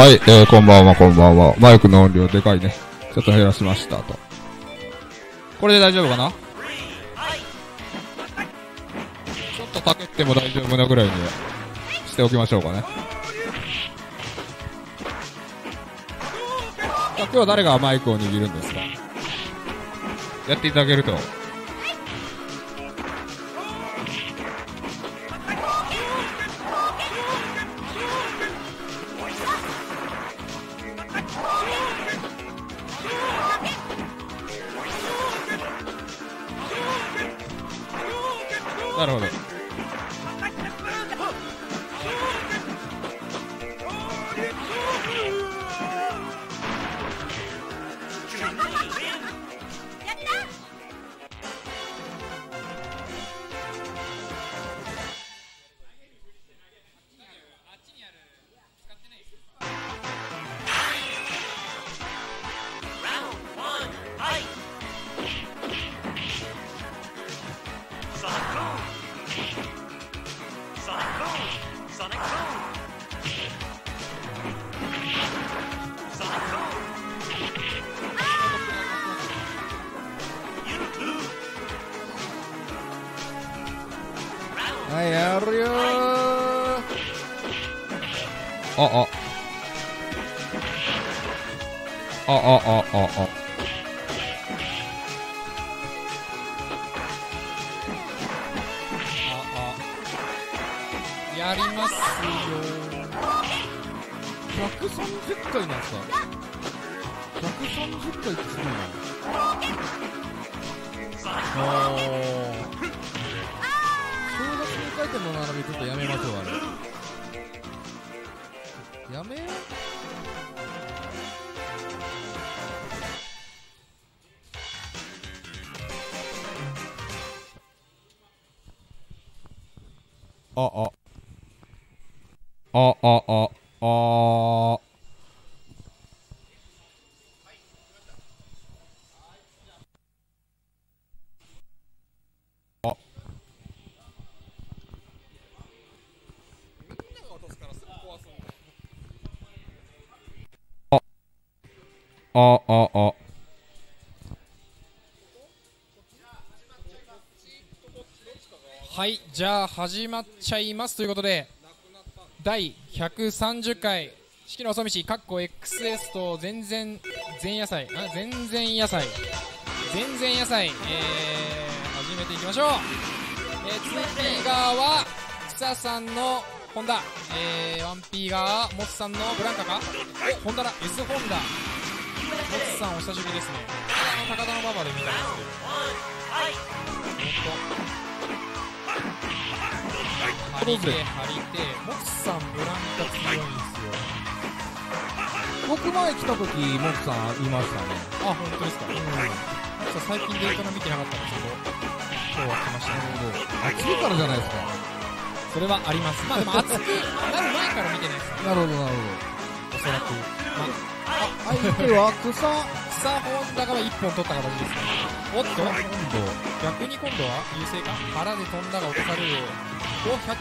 はい、えー、こんばんは、こんばんは。マイクの音量でかいね。ちょっと減らしました、と。これで大丈夫かな？ちょっとかけても大丈夫なぐらいにしておきましょうかね。今日は誰がマイクを握るんですか？やっていただけると。ああ。ああああ。あ。ああじゃあ始まっちゃいますということで第130回四季の細道かっこ XS と全然前夜祭あ全然野菜全然野菜えー、始めていきましょう。えー、2P 側は草さんのホンダ。えー、1P 側はモツさんのブランカか？おホンダだ。S ホンダモツさんお久しぶりですね。あの高田の馬場で見たんですけど張り手張り手モクさんブランカ強いんですよ。僕前来た時モクさんいましたね。あ本当ですか。うん。モクさん最近データの見てなかったんですけど今日は来ましたね。暑いからじゃないですか。それはあります。まあでも熱くなる前から見てないですなるほどなるおそらく。まあほど相手は草草本高は1本取った形ですねおっと今逆に今度は優勢か腹で飛んだが落とされるお100巻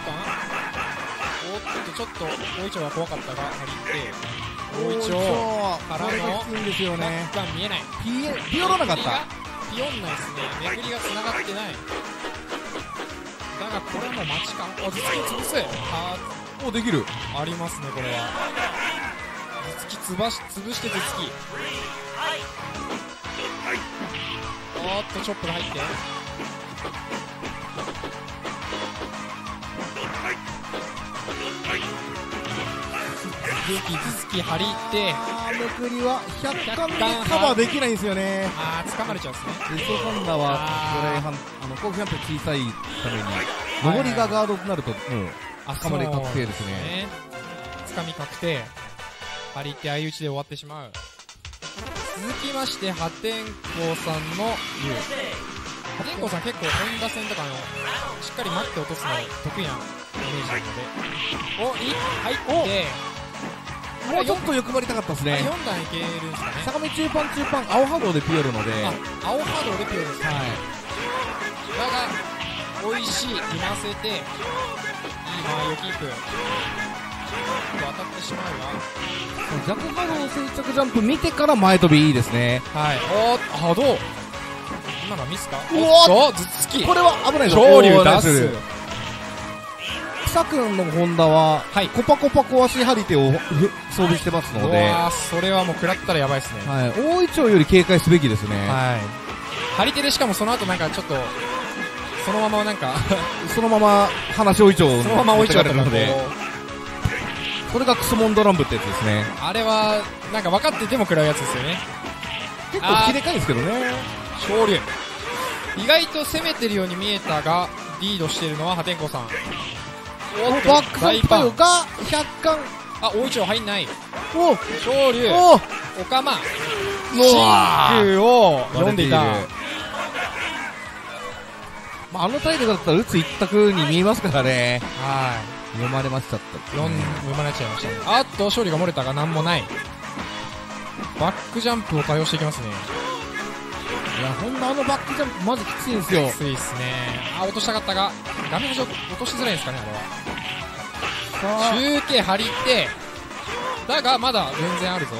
おっとちょっと大イチョウが怖かったが張り手大イチョウからのこれがきついんですよね。100巻見えない。ピエピヨらなかった。ピヨンないですね。めくりが繋がってない。だがこれはもう待ちか。あ頭突き潰すあおできる。ありますねこれは。頭突きつばし潰して頭突き。おっとチョップが入って頭突き張りってあーめくりは100巻で100カバーできないんですよね。あー掴まれちゃうんですね。エソホンダはあー。これはあのコーフジャンプ小さいために上りがガードとなるともうまり確定ですね。ね。つかみ確定。張り手相打ちで終わってしまう。続きまして破天荒さんの U 破天荒さん結構本田戦とかのしっかり待って落とすの得意なイメージなので。おい入ってもうちょっと欲張りたかったですね。4段いけるんですかね。相模中盤中盤青波動でピヨるので。あ青波動でピオですはい。だが美味しいいませていい間合いをキープ当たってしまうわ。逆波動垂直ジャンプ見てから前飛びいいですね。はい。おーっと、波動。今のはミスか？うおおっと、頭突き。これは危ないぞ。昇竜出す。ス。草くんのホンダは、はいコパコパ壊し張り手をふ装備してますうので、それはもう食らったらやばいですね。はい、大井町より警戒すべきですね。はい。張り手でしかもその後なんかちょっと、そのままなんか、そのまま話大井町をそのまま置いちゃった持ってかれるので、それがクソモンドランブってやつですね。あれは、なんか分かってても食らうやつですよね。結構切れかいんですけどね。昇竜。意外と攻めてるように見えたが、リードしているのは破天荒さん。バックサイパンが100巻。あ、大一応入んない。お昇竜。おおかま。真空を読んでいた。まあ、あの体力だったら打つ一択に見えますからね。はい。読まれましちゃった。4生まれちゃいましたねあっと勝利が漏れたが何もないバックジャンプを多用していきますねいや、ほんのあのバックジャンプマジきついんですよ。き。ついっすね。あ落としたかったが画面上落としづらいですかねあれは。中継張りってだがまだ全然あるぞ。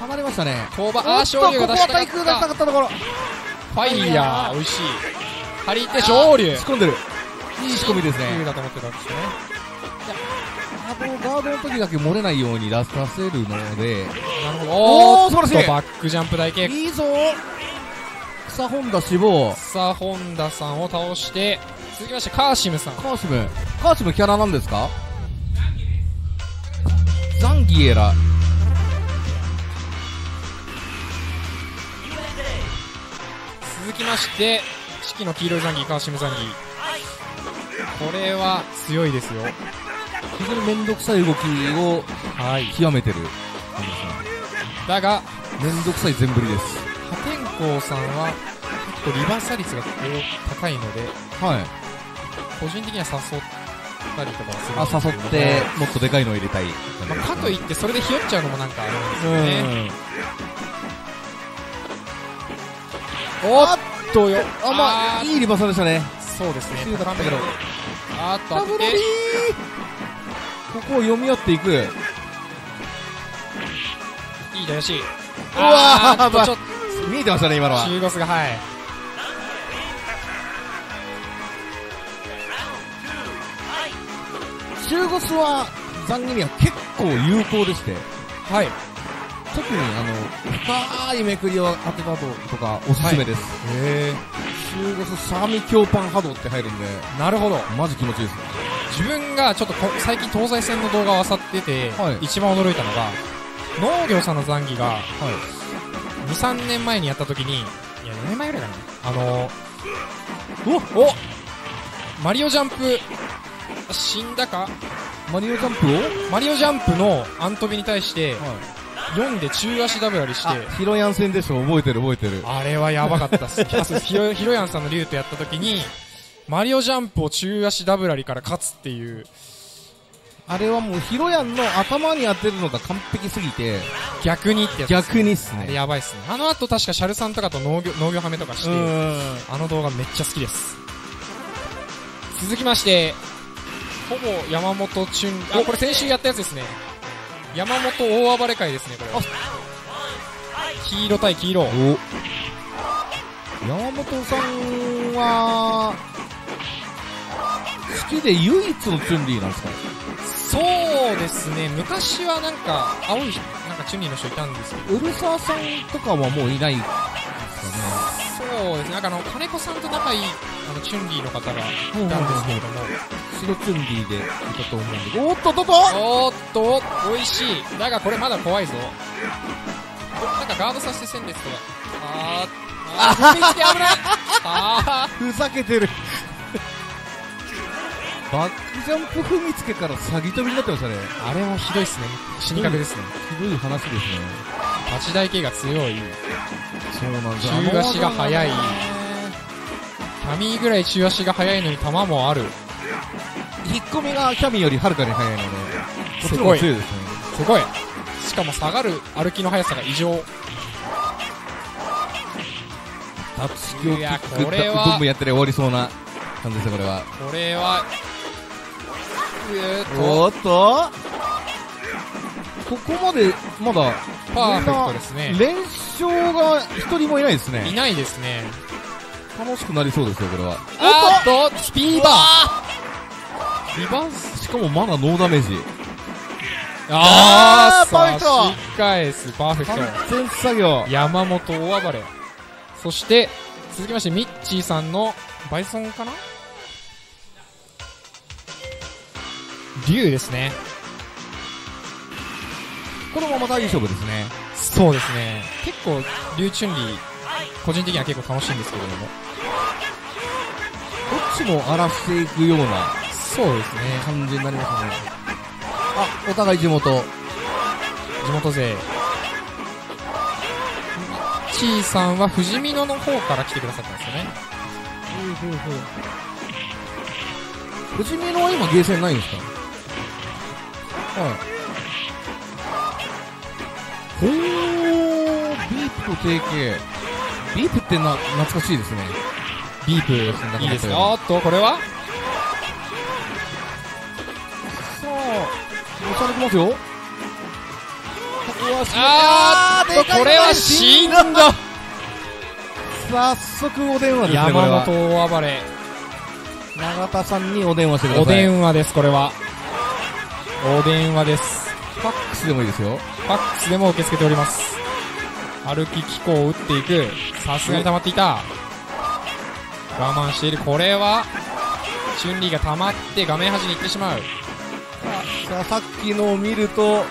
はまりましたね。遠場あ勝利が出したかっここは対空出したかたったところ。ファイヤー美味しい。張りって勝利仕込んでる。いい仕込みですね。だと思ってたんですよねあと、ガードの時だけ漏れないように出させるので、なるほど。おー素晴らしい。バックジャンプ台形いいぞ草さあ、ホンダ死亡。さあ本田さんを倒して続きましてカーシムさんカーシム。カーシムキャラなんですか？ザンギエラ。続きまして四季の黄色いザンギカーシムザンギこれは強いですよ非常にめんどくさい動きをはい極めてる感じだがですね。めんどくさい全振りです。破天荒さんは結構リバーサ率が高いのではい。個人的には誘ったりとかはすあ、るんですけど誘って、もっとでかいの入れたい。まあ、かといってそれでひよっちゃうのもなんかあるんですよね。おっとよ。あ、まあ、いいリバーサルでしたね。そうですね。強かった。けどあーっと当てダブルリー。ここを読み合っていく。いいだよしうわーっとちょっ見えてましたね、今のは。と。中ゴスがはい中ゴスは、残念には結構有効でして、はい。特にあの、深いめくりを当てた後とかおすすめです。へ中ゴスサーミ強パン波動って入るんで、えなるほど。マジ気持ちいいですね。自分がちょっとこ最近東西線の動画を漁ってて、はい。一番驚いたのが農業さんの残機がはい。23年前にやった時にいや4年前ぐらいかなあのおおマリオジャンプ死んだか？マリオジャンプを？マリオジャンプのアントビに対して4で中足ダブラリしてあ、ヒロヤン戦でしょ覚えてる覚えてる。あれはやばかったっす。ヒロヒロヤンさんの竜とやった時に、マリオジャンプを中足ダブラリから勝つっていう、あれはもうヒロヤンの頭に当てるのが完璧すぎて、逆にってやつ。逆にっすあれね。やばいっすね。あの後確かシャルさんとかと農業、農業ハメとかして、あの動画めっちゃ好きです。続きまして、ほぼ山本俊、あ、これ先週やったやつですね。山本大暴れ会ですね、これは。黄色対黄色。お。山本さんは、好きで唯一のチュンリーなんですか？そうですね、昔はなんか、青い、なんかチュンリーの人いたんですけど、ウルサーさんとかはもういないんですかそうですね、なんかあの、金子さんと仲いい、あの、チュンリーの方がいたんですけれども、ね。白チュンリーでいたと思うんで。おっとっとっとおーっと、美味しい。だがこれまだ怖いぞ。おなんかガードさせて戦列とか。あー、あー、踏みつけ危ないあふざけてる。バックジャンプ踏みつけから詐欺飛びになってましたね。ーあれはひどいっすね。死にかけですね。ひどい話ですね。八大系が強い。そうなんです中足が速いキャミーぐらい中足が速いのに球もある。引っ込みがキャミよりはるかに速いので、すごいが強いですね。すごい。しかも下がる歩きの速さが異常。タッチキをキック、これはブンブンやってりゃ終わりそうな感じですよ、これは。これは、うーおーっとここまで、まだ、パーフェクトですね。連勝が一人もいないですいね。ないですね。楽しくなりそうですよ、これは。あーっと、スピーバーリバースしかもまだノーダメージ。あー、パーフェクト差し返す、パーフェ完ク全作業ト。。山本大暴れ。そして、続きまして、ミッチーさんのバイソンかな？竜ですね。このまま大丈夫ですね。そうですね。結構、竜チュンリー、個人的には結構楽しいんですけれども。どっちも荒らしていくようなそうですね。感じになりますね。あ、お互い地元。地元勢。ミッチーさんは富士見野の方から来てくださったんですよね。富士見のは今ゲーセンないんですか？はい。ほー、ビープと提携。ビープってな、懐かしいですね。ビープ、いいですかかおっと、これは？押されてますよ。ここはしあーっと、これは死んだ早速お電話ですね、山は。本大暴れ。永田さんにお電話してください。お電話です、これは。お電話です。ファックスでもいいですよ。ファックスでも受け付けております。歩き機構を打っていくさすがに溜まっていた我慢しているこれはチュンリーが溜まって画面端に行ってしまうさあさっきのを見ると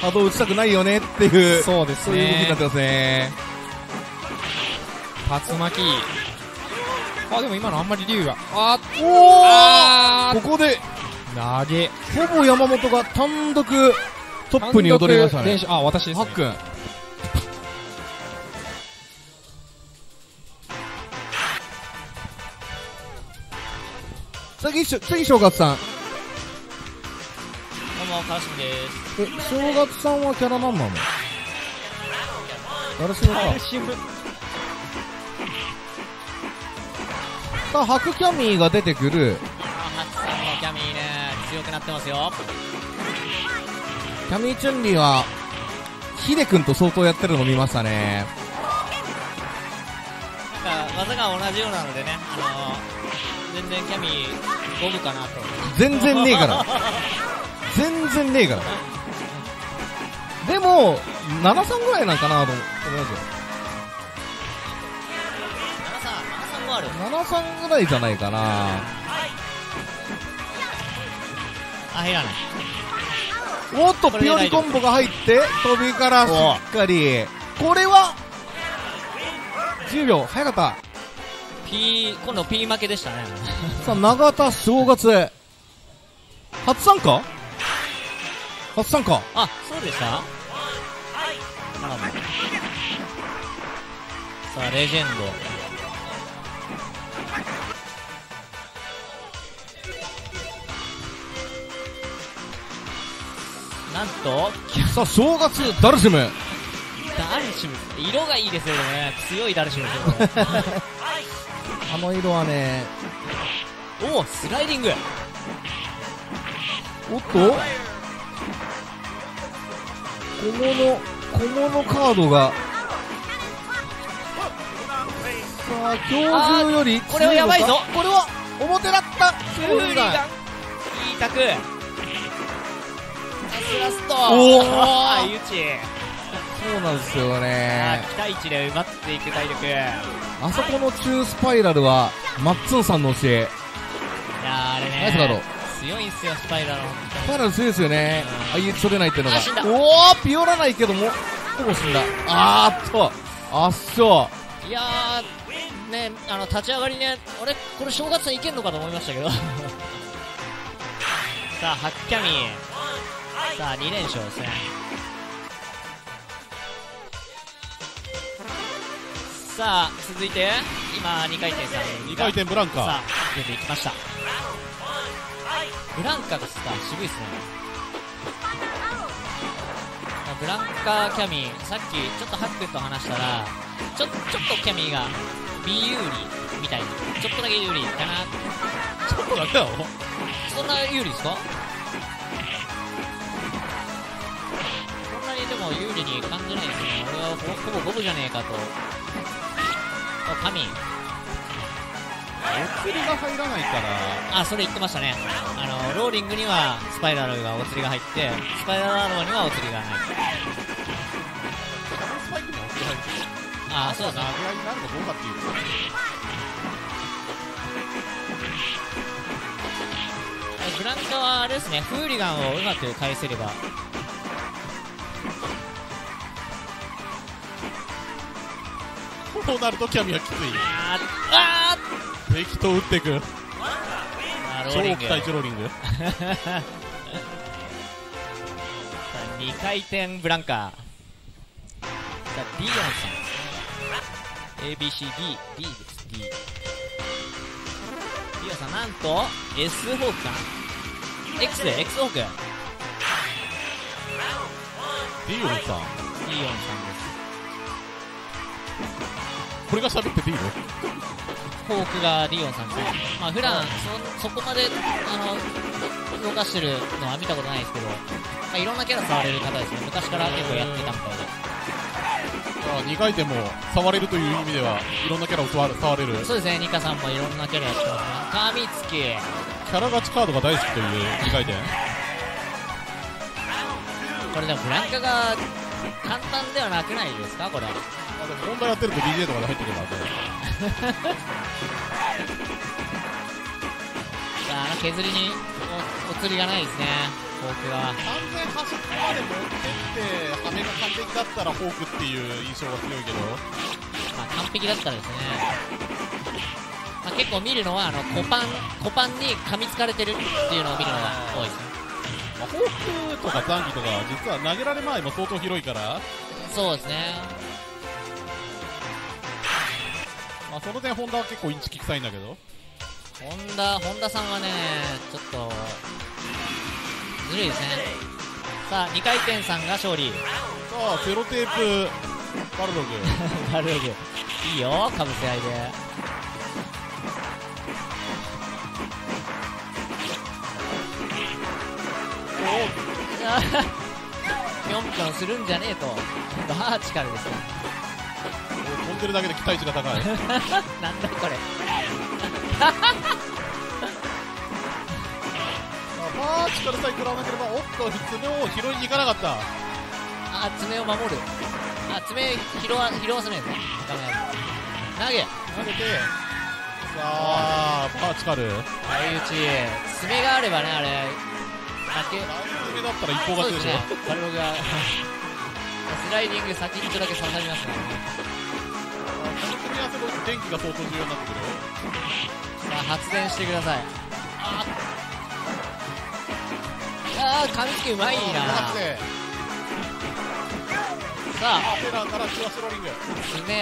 波動打ちたくないよねっていうそうですそういう動きになねってますね。竜巻。あでも今のあんまり竜があおあここで投げ。ほぼ山本が単独トップに躍りましたね。あ私です、ね。はっ、くん次次正月さんも、川島です。え正月さんはキャラ何なの？誰しもかさあハクキャミーが出てくるハクさんのキャミーね、強くなってますよ。キャミーチュンリーはヒデ君と相当やってるの見ましたねなんか、技が同じようなのでね、あのー、全然キャミー、五分かなと。全然ねえから 全然ねえから。でも73ぐらいなんかなと思いますよ73、73もある。73ぐらいじゃないかな。あ、入らない。おっとピオリコンボが入って飛びからしっかり。これは？10秒。早かった。P、今度 P 負けでしたね。さあ永田正月初参加？初参加あ、そうでした？あらま。さあ、レジェンド。なんと、さあ正月ダルシムダルシム。色がいいですよね。強いダルシムですよね。あの色はねおお、スライディング。おっと？小物小物カードがさあ今日中よりこれはやばいぞこれは表だったフーリガン。いいタク。スラスト。おーあ、ゆち。そうなんですよあね期待値で奪っていく体力。いやあそこの中スパイラルはマッツンさんの教えーあれね。ナイスガード強いんすよ、スパイラルの。スパイラル強いですよねああいう取れないっていうのがあ死んだおおピオらないけどもほぼ死んだあーっと圧勝いやー、ね、あの、立ち上がりね、俺、これ正月さんいけんのかと思いましたけど。さあ、ハッキャミー。さあ、2連勝ですね。さあ、続いて、今、2回転さん。2回転ブランカさあ、出ていきました。ブランカがさ、渋いっすね。まあブランカキャミー、さっきちょっとハックと話したら、ちょちょっとキャミーが B 有利みたいに、ちょっとだけ有利かな。ちょっとだけだろそんな有利ですか？そんなにでも有利に感じないですね。俺はほほぼ五分じゃねえかと。あ、神。お釣りが入らないからあ、それ言ってましたね。あの、ローリングにはスパイラルがお釣りが入って、スパイラルアローにはお釣りがない。スパイクにお釣り入るあ、そうですね。殴られになるかどうかっていうえブランカはあれですね、フーリガンをうまく返せれば。こうなるとキャミはきついあーあ敵と打っていく超。期待値ローリング2回転ブランカー。さあ、ディオンさん。ABCD、D です、D。ディオンさん、なんと、S ホークかな ?X で、X ホーク。デディオンさんィオンさんです。これが喋ってていいの？フォークがディオンさんですね。まあ普段そ、そこまで、あの、動かしてるのは見たことないですけど、まあいろんなキャラ触れる方ですね。昔から結構やってたみたいで。あ2回転も触れるという意味ではいろんなキャラを触る触れるそうですね、ニカさんもいろんなキャラやってますね。神月。キャラ勝ちカードが大好きという2回転これでもブランカが簡単ではなくないですかこれあでも問題やってると DJ とかで入ってくるからねさああの削りにおお釣りがないですね。フォークが完全端っこまで持ってって羽目が完璧だったらフォークっていう印象が強いけど。まあ、完璧だったらですね、まあ、結構見るのはあのコパンコパンに噛みつかれてるっていうのを見るのが多いですね。まあ、フォークとか残機とか実は投げられ前も相当広いから、そうですねまあ、その点ホンダは結構インチキ臭いんだけど。本田本田さんはねちょっとずるいですね。さあ2回転さんが勝利。さあセロテープバルログ。バルロ グ。いいよかぶせ合いで。ぴょんぴょんするんじゃねえと。バーチカルですよ飛んでるだけで期待値が高い。なんだこれ。まあバーチカルさえ食らわなければおっと爪を拾いに行かなかった。あ爪を守る。あ爪拾わ拾わせないねダメだ。投げ。投げて。さあバーチカル。相打ち。爪があればねあれ。負け。爪だったら一方勝ちでしょ、ね。バルログが スライディング先っちょだけ刺さりますからね。この組み合わせも電気が相当重要になってくるさあ発電してください。ああー髪つきうまいな。さあ。あペラからシュワスローリング爪爪さ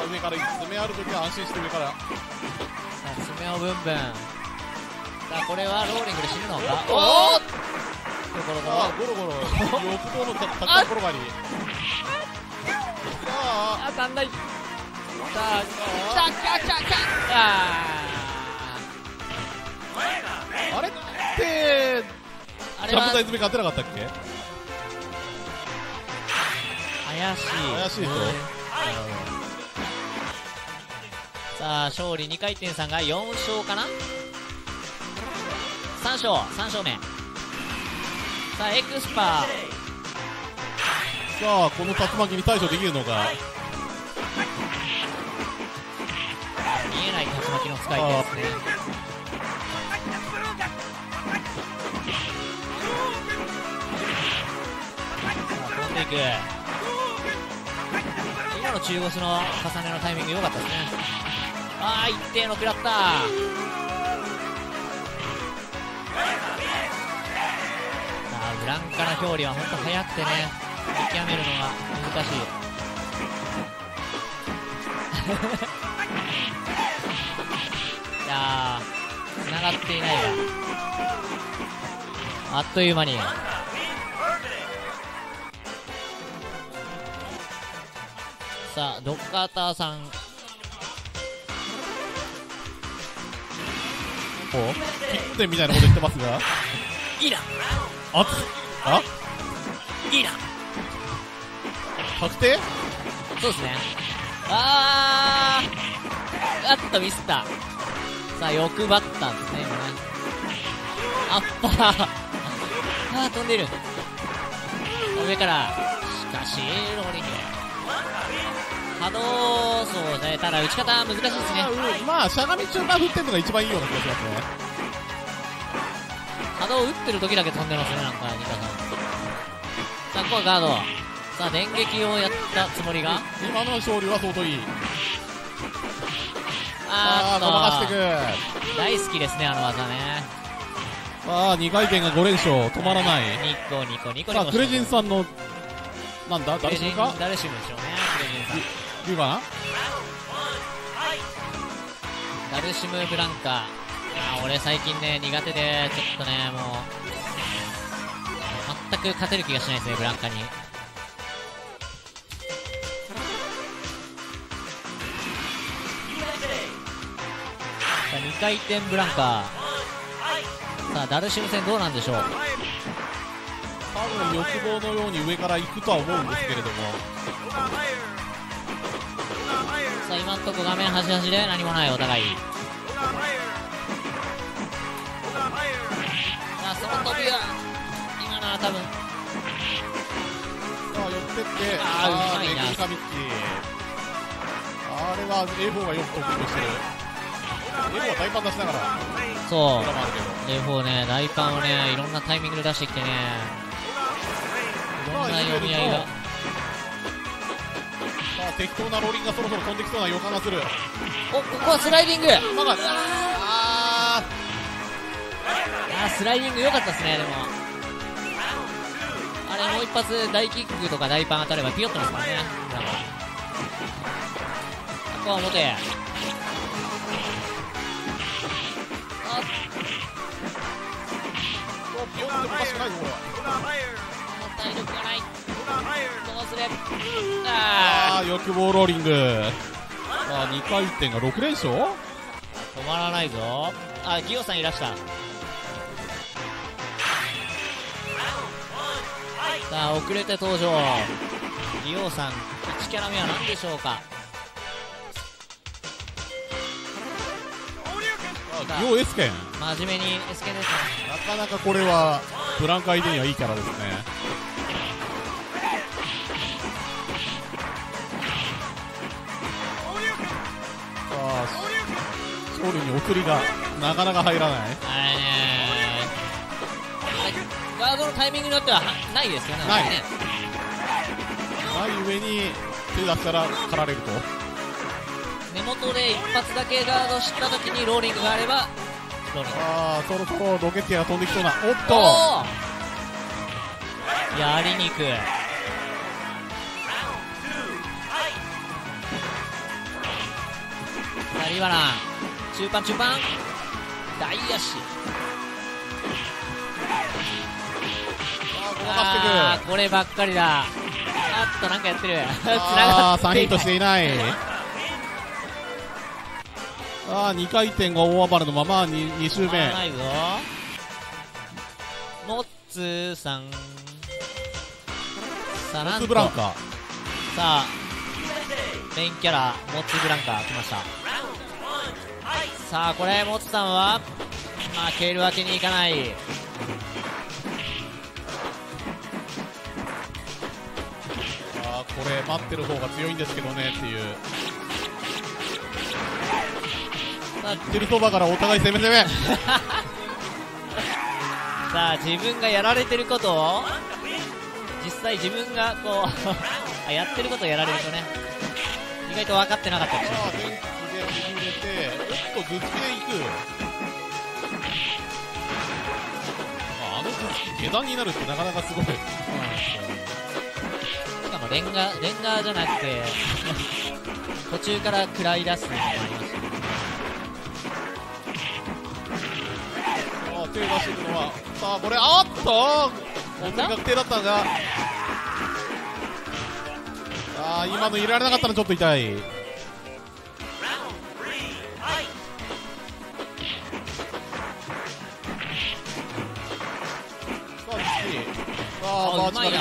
あ上から爪あるときは安心して上から。さあ爪をブンブン。さあこれはローリングで死ぬのか？おおところどさあゴロゴロ。欲望のた高い転がりさああ当たんない。さあ来た来た。来た来た。ああれってジャンプ台詰め勝てなかったっけ？怪しい。怪しいとさあ勝利2回転さんが4勝かな？3勝3勝目。さあエクスパさあこの竜巻に対処できるのか見えない竜巻の使い手ですねさあ飛んでいく。今の中腰の重ねのタイミング良かったですね。ああ一定の食らった。さあブランカな表裏は本当速くてね。見極めるのが難しい いやー、繋がっていないわ。あっという間に。さあ、ドッカーターさん。お？キッテンみたいなこと言ってますが。いいなあつあ？いいな確定？そうですね。あーあっとミスった。さあ、欲張ったんですね、今ね。アッパー。あー、飛んでる。上から。しかし、ローリング。波動、そうね。ただ、打ち方難しいですね。まあしゃがみ中間振ってんのが一番いいような気がしますね波動打ってる時だけ飛んでますね、なんか、ニカさん。さあ、ここはガード。さあ、電撃をやったつもりが？今の勝利は相当い。いあーっと、ごまかしていく。大好きですね、あの技ね。さあ2回転が5連勝。止まらない。ニコニコニコニコ。さあクレジンさんのなんだ？誰しむか？誰しむでしょうねクレジンさん。言うかなダルシムブランカ。あー俺最近ね苦手でちょっとねもう全く勝てる気がしないですねブランカに2回転ブランカさあダルシム戦どうなんでしょう？多分欲望のように上から行くとは思うんですけれども。さあ今んとこ画面端々で何もないお互い。さあその飛びは今のは多分。あ、寄ってって、あーうまいな。あれは A4 がよく得意としてる。A4 は大パン出しながら、そ。う。A4 ね大パンをねいろんなタイミングで出してきてね。いろんな読み合いが。さあ、適当なローリングがそろそろ飛んできそうな予感がする。おここはスライディング。まだ、あスライディング良かったですねでも。あれもう一発大キックとか大パン当たればピヨッとですからね。ここは表体力がないどうするああー、欲望ローリング。さあ、2回転が6連勝止まらないぞ。あギオさんいらした。さあ遅れて登場。ギオさん1キャラ目は何でしょうか。ギオエスケン。真面目に S ケンですね。かなかこれは、ブランカ相手にはいいキャラですね。さあ、勝利に送りがなかなか入らない。はいねガードのタイミングによってははないですよねないねない上に手出したら狩られると。根元で一発だけガードした時にローリングがあればローリングああ、そろそろロケッティが飛んできそうな。おっと。やりにくい。さあリバラン中盤中盤。大足。ごまあかーこればっかりだ。あっとなんかやってる。つなああ、3がってヒットしていない。ああ、2回転が大暴れのまま 2, 2周目。ないぞモッツーさんさあなんとブランカ。さあメインキャラモッツブランカ来ましたさあこれモッツさんは負けるわけにいかないああ、これ待ってる方が強いんですけどねっていう。さあテルソバからお互い攻め攻め。さあ自分がやられてることを実際自分がこう あやってることをやられるとね意外と分かってなかったりします電気で右入れて、おっと、頭突きでいく。ああの頭突き下段になるってなかなかすごい。しかもレンガレンガじゃなくて 途中から食らい出すのもありました手出していくのはさあこれあっと本当に確定だったんだああ今の入れられなかったのちょっと痛い。バーチカルで。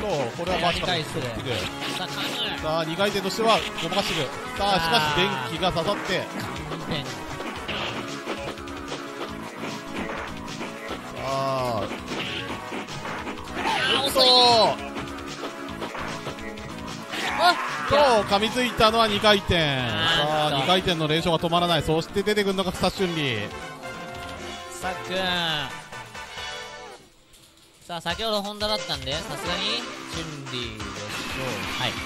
そうこれはバーチカル。でさあ2回転としてはごまかしていくさあしかし電気が刺さってああ遅いそうあそう噛みついたのは2回転さあ2回転の連勝が止まらないそして出てくるのが草春里さっくんさあ先ほどホンダだったんでさすがにチュンリーでしょうはい。さ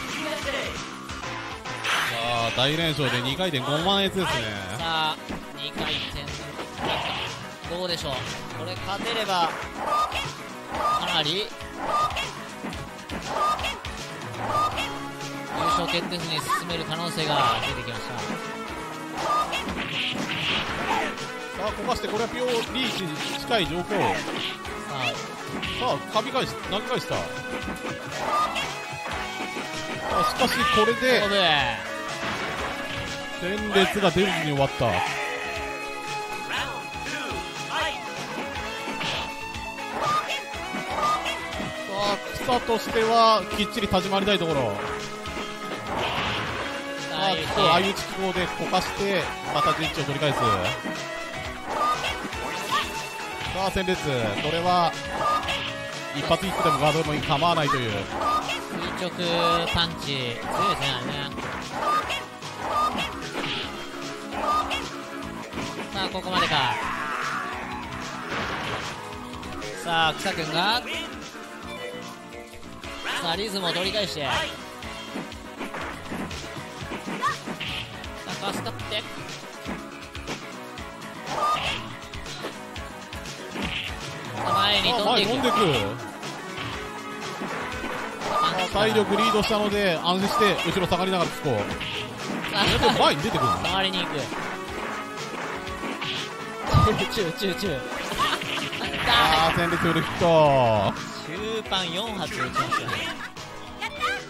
あ大連勝で2回転5万円ですね。さあ2回転どうでしょう。これ勝てればかなり優勝決定戦に進める可能性が出てきました。さあこかしてこれはピオリーチに近い状況。ささあ噛み返し投げ返した？さあしかしこれあで。戦列が出ずに終わったさあ草としてはきっちり立ち回りたいところ。さあ相打ち機構でこかしてまた陣地を取り返す。さあ戦列。これは一発ヒットでもガードでも構わないという。垂直パンチ強いですね。さあここまでか。さあ草くんがさあリズムを取り返して。さあかすかって。前にあ飛んでいく。んでく体力リードしたので安心して後ろ下がりながら突っ込むさあ前に出てくるの？触りに行く。チューチューチュー。あー戦列フルヒット終盤4発打ちましたね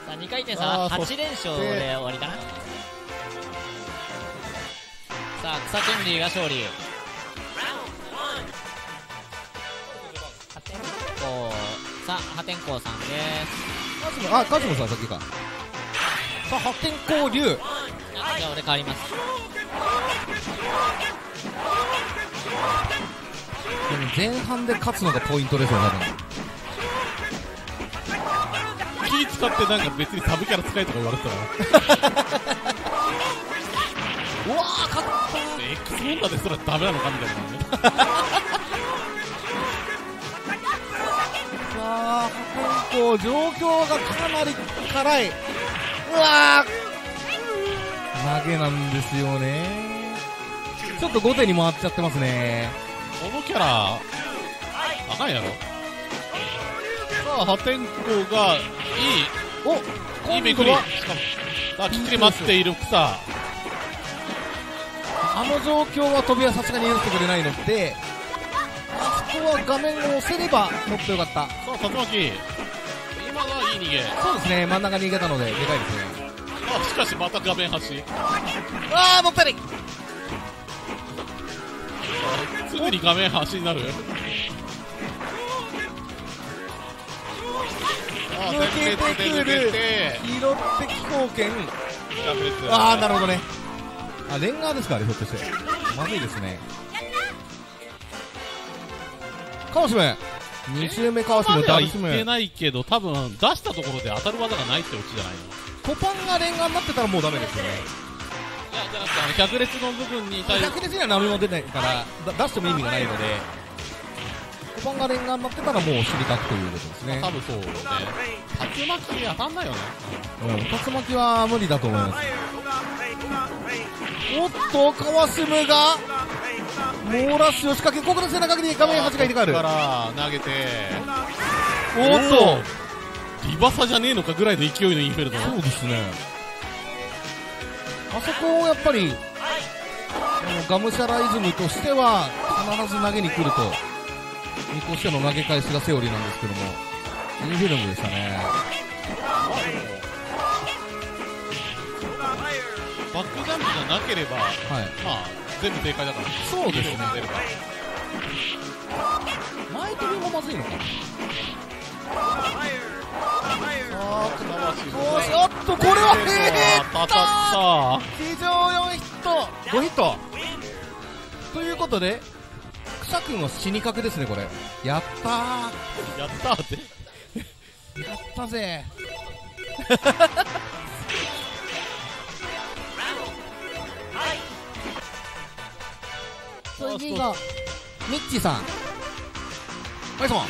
さあ2回転差あーそ8連勝で終わりかな。さあ草チェンリーが勝利。破天荒さあ破天荒さんです。あカズマさん先か。さあ発展交流あじゃあ俺変わります。でも前半で勝つのがポイントですよ多分気使ってなんか別にサブキャラ使えとか言われてたら。うわー勝っ X ホンダですらダメなのかみたいなね。さあ破天荒状況がかなり辛い。うわー。投げなんですよね。ちょっと後手に回っちゃってますね。このキャラあかんやろ？さあ破天荒がいおいいいめくり。あきっちり待っている草あの状況は飛びはさすがに許してくれないのであそこは画面を押せればもっとよかった。さあ竜巻。今のはいい逃げ。そうですね真ん中に逃げたのででかいですね。あしかしまた画面端。ああもったいない。すぐに画面端になる抜けてくる拾って気候圏ああなるほどねあレンガー。ですかあれひょっとしてまずいですね川島2周目川島まではダリスム言ってないけど多分出したところで当たる技がないってオチじゃないのコパンがレンガー。になってたらもうダメですよねいやじゃなくてあの百列の部分に対して逆列には何も出ないからだ出しても意味がないのでコパンがレンガーになってたらもう知りたくということですね。多分そうね。竜巻当たんないよね。うん。竜巻は無理だと思い。ますおっと川島が猛ラッシュを仕掛けここで背中切り画面端が入れ替わる。から投げて。おっと。リバサじゃねえのかぐらいの勢いのインフェルノそうですね。あそこをやっぱりガムシャライズムとしては必ず投げに来ると見越しての投げ返しがセオリーなんですけどもインフィルムでしたね。バックジャンプじゃなければはい。まあ全部正解だから。そうですね。前飛びもまずいのかな。あっとこれはヒッ当たっト地上4ヒット。5ヒット。ということで草くんは死にかけですねこれ。やったー。たやったーって。やったぜ。次がミッチーさん。バイソンミ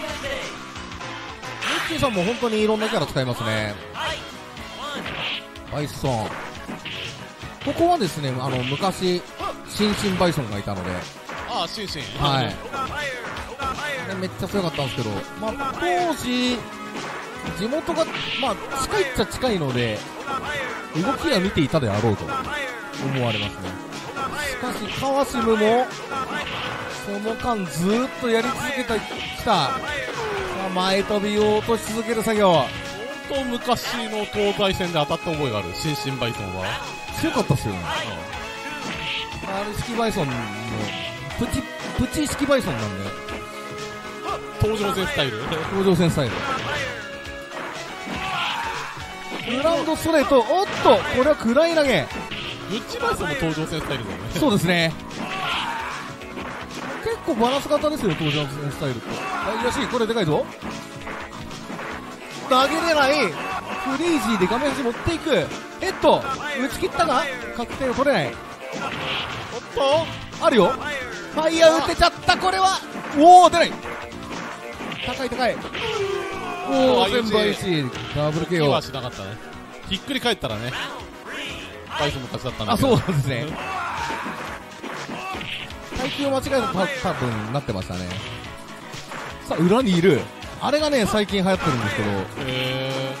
ッチーさんも本当にいろんなキャラ使いますね。バイソンここはですねあの昔シンシンバイソンがいたのでああシンシンはい。ねめっちゃ強かったんですけど、まあ、当時、地元が、まあ、近いっちゃ近いので、動きは見ていたであろうと思われますね。しかし、川島も、その間ずーっとやり続けてきた、さあ前飛びを落とし続ける作業。本当昔の東西戦で当たった覚えがあるシンシンバイソンは強かったっすよね。あれ、式バイソンの、プチ、プチ式バイソンなんで、登場戦スタイル登場戦スタイル。グラウンドストレート、おっと、これは暗い投げ。グッチバイソンも登場戦スタイルだよねそうですね。結構バランス型ですよ、登場スタイルって。あ、いらしい、これでかいぞ。投げれない。クレイジーで画面端持っていく。ヘッド。打ち切ったが、確定が取れない。おっと、あるよ。ファイヤー打てちゃった、これは。おお、出ない。高い高い。おお、あ全部 IC。ダブル KO。しなかったね。ひっくり返ったらね、バイソンの勝ちだったんだあ、けど。そうなんですね。階級を間違えたと多分なってましたね。さあ、裏にいる。あれがね、最近流行ってるんですけど、へ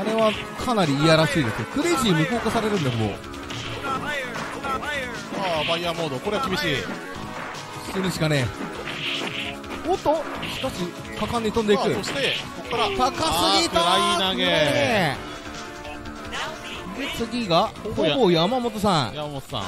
あれはかなりいやらしいですよ。クレイジー無効化されるんで、もう、ー。ああ、ファイヤーモード。これは厳しい。死ぬしかねえ。おっとしかし、果敢に飛んでいく。そして、ここから、高すぎたあーフライ投げ。で、次が、ほぼ山本さん。山本さん。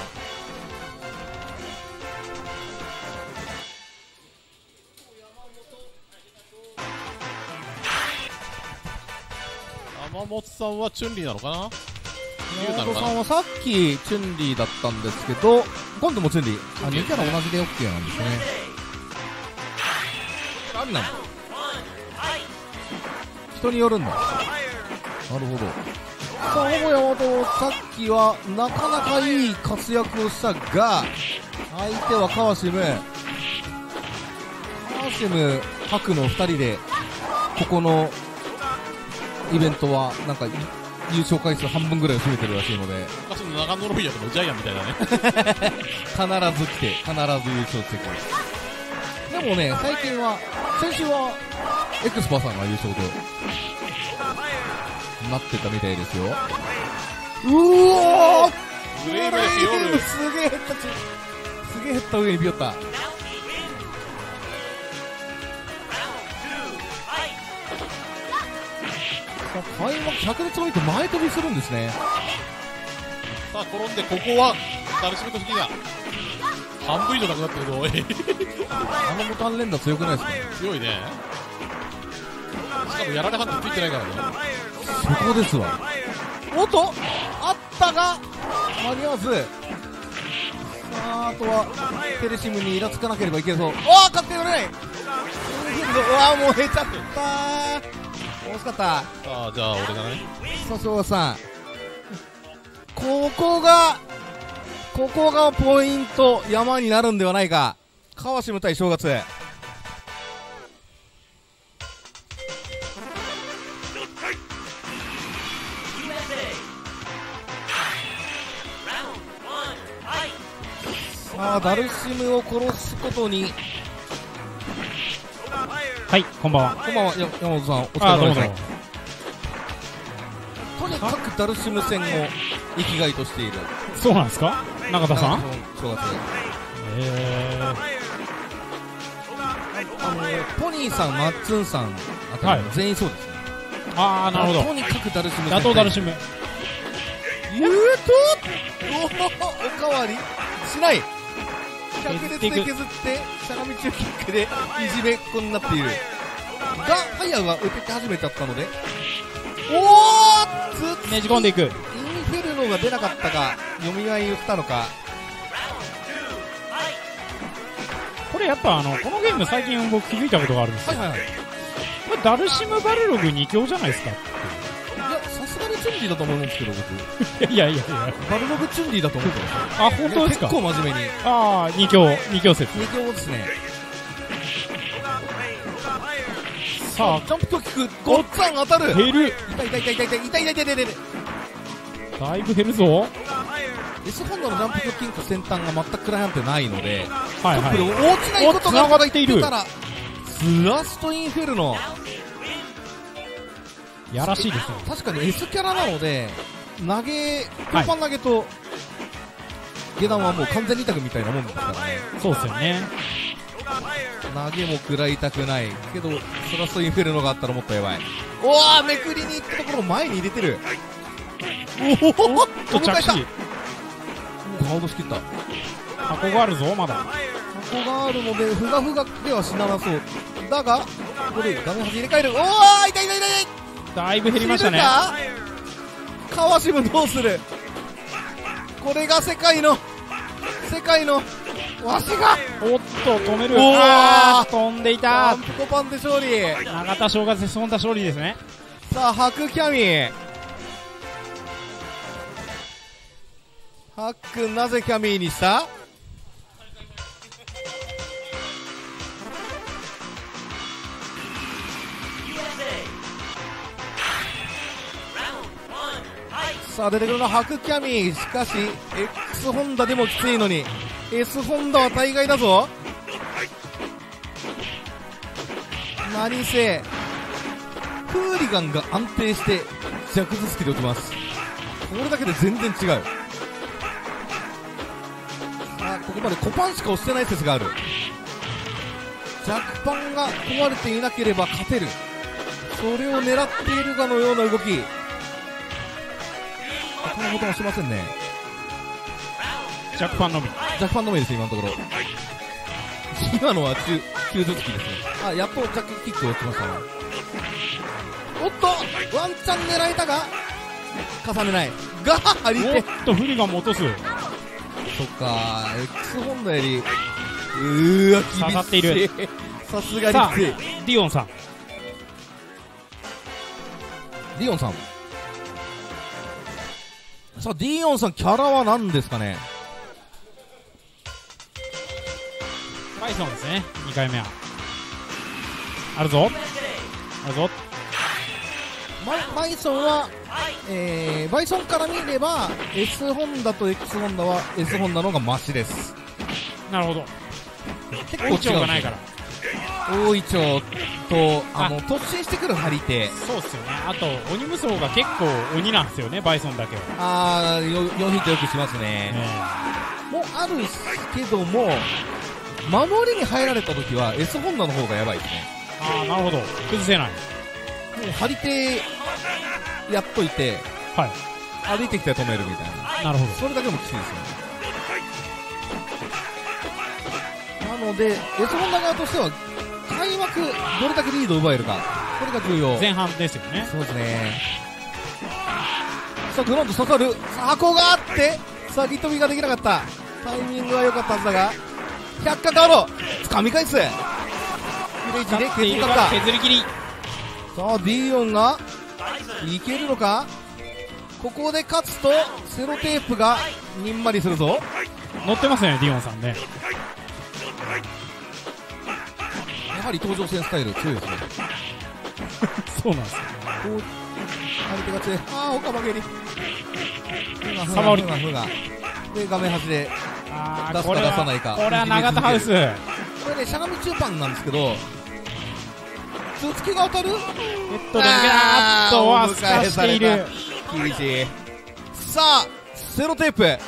本さんはチュンリーなのかな？山本さんはさっきチュンリーだったんですけど、今度もチュンリー。あ、2キャラ同じで OK なんですね。あんなん？人によるんだ。なるほど。さあ、ほぼ山本、さっきはなかなかいい活躍をしたが、相手は川シム。川シム、白の2人で、ここのイベントは、なんかい、優勝回数半分ぐらいを占めてるらしいので、昔の長野ロイヤルのジャイアンみたいだね。必ず来て、必ず優勝してくる。でもね、最近は、先週は、エクスパーさんが優勝で、なってたみたいですよ。うおー。すげえ減ったち、すげえ減った上にビヨった。開幕100列置いて前飛びするんですね。さあ、転んで、ここは、ダルシメト的だ。半分以上なくなってるぞ、おい。あのボタン連打強くないですか？強いね。しかもやられ判定ついてないからね。そこですわ。おっとあったが、間に合わず。さあ、あとは、テレシムにイラつかなければいけそう。おー勝ってよねうわーもう減っちゃったー惜しかった。さあ、じゃあ、俺がね。笹生さん。ここが、ここがポイント、山になるんではないか。川島対正月。さあ、ダルシムを殺すことに、はい、こんばんは。こんばんは、や山本さん、お疲れ様です。。とにかくダルシム戦を生きがいとしている。そうなんですか？中田さん？正月。えあのポニーさん、マッツンさんあたりはい全員そうですね。ー、あー、なるほとにかくダルシムど。打倒ダルシム。言うと？お おかわりしない百列で削って、しゃがみ中キックでいじめっ子になっている。が、ハイヤーが打て始めちゃったので、おーつねじ込んでいく。インフェルノが出なかったか、読み合い言ったのか、これやっぱあの、このゲーム最近僕気づいたことがあるんですよ。はいはいはい。これダルシムバルログ2強じゃないですかいや、さすがにチュンリーだと思うんですけど、僕。いやいやいや。バルログチュンリーだと思ってます。あ、本当ですか？結構真面目に。あー、2強、2強説。二強ですね。さあ、ジャンプとキック、ごっつぁん当たる減る。痛い痛い痛い痛い痛い痛い痛い痛い痛い痛いだいぶ減るぞ。S ホンダのジャンプとキック先端が全くクライアントないので、はいはこれい。落ちないことがお繋がっている言たら、スラストインフェルノ。やらしいですね。確かに S キャラなので、投げ、交換投げと、下段はもう完全に痛くみたいなもんですからね。そうですよね。投げも食らいたくない。けど、スラストインフェルノがあったらもっとやばい。おーめくりに行ったところを前に入れてる。おおちょっと着迎えた地。ガードしきった。箱があるぞ、まだ。ここがあるので、ふがふがでは死ななそう。だが、これ、画面端入れ替える。おー痛い痛い痛い痛いだいぶ減りましたね。川島どうする？これが世界の、世界のわしがおっと、止める。おーあー飛んでいたアン。プコパンで勝利永田正月でそんな勝利ですね。さあ、ハクキャミハックンなぜキャミーにした？さあ出てくるのはハクキャミー。しかし X ホンダでもきついのに。S ホンダは大概だぞ。何せフーリガンが安定して弱頭突きで落ちます。これだけで全然違う。さあここまでコパンしか押してない説がある。弱パンが壊れていなければ勝てる。それを狙っているかのような動き。他のこともしませんね。ジャックパンのみ。ジャックパンのみです今のところ。今のは中中頭突きですね。あやっとジャックキックを打ちましたねおっとワンチャン狙えたが重ねない。が張り手。おっと、フリガンも落とす。そっか X ホンダよりうーわ厳しい刺さってい。るさすがにきつい。ディオンさん。ディオンさんさあディオンさんキャラは何ですかね？バイソンですね。2回目は。あるぞ。あるぞ。バイソンは、えー、バイソンから見れば S ホンダと X ホンダは S ホンダの方がマシですなるほど。結大腸がないから。大イチョウとあの突進してくる張り手そうっすよね。あと、鬼無双が結構鬼なんですよね、バイソンだけは。あーよ4ヒットよくしますねえもうあるけども守りに入られた時は S ホンダの方がやばいですねああ、なるほど。崩せない。もう張り手やっといてはい。歩いてきて止めるみたいななるほど。それだけでもきついですよねので S ホンダ側としては開幕どれだけリードを奪えるかこれが重要。前半ですよね。そうですね。さあグラウンド刺さる。箱があってさあリトビができなかった。タイミングは良かったはずだが百科ガロ掴み返す。イメージで勝っているか削った。か削り切り。さあディオンがいけるのか？ここで勝つとセロテープがにんまりするぞ。乗ってますね、ディオンさんね。やはり登場戦スタイル強いですね。そうなんですよ。こう相手が強いああ岡曲げに。ふがふりがふがで画面端で出すか出さないか。これは長田ハウス。えこれねしゃがみ中パンなんですけど。通つきが当たる？っと、あーっと、はすかしている。厳しいさあセロテープ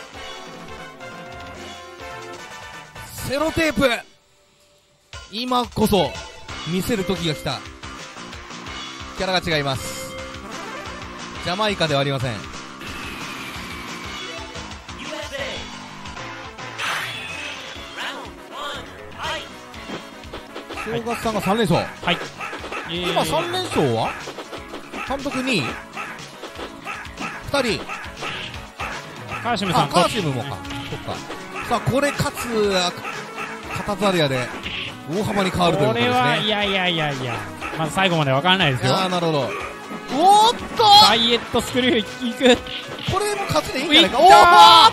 セロテープ。今こそ見せる時が来た。キャラが違います。ジャマイカではありません。正月さんが3連勝。はい。えー今3連勝は？単独2位。2人。カーシムさん。カーシムもか。そっか。さあこれ勝つカタザリアで大幅に変わるというこことですねれは、いやいやいやいや。まず最後までわからないですよ。ああなるほどおーっとダイエットスクリューいく。これも勝ちでいいんじゃないかいった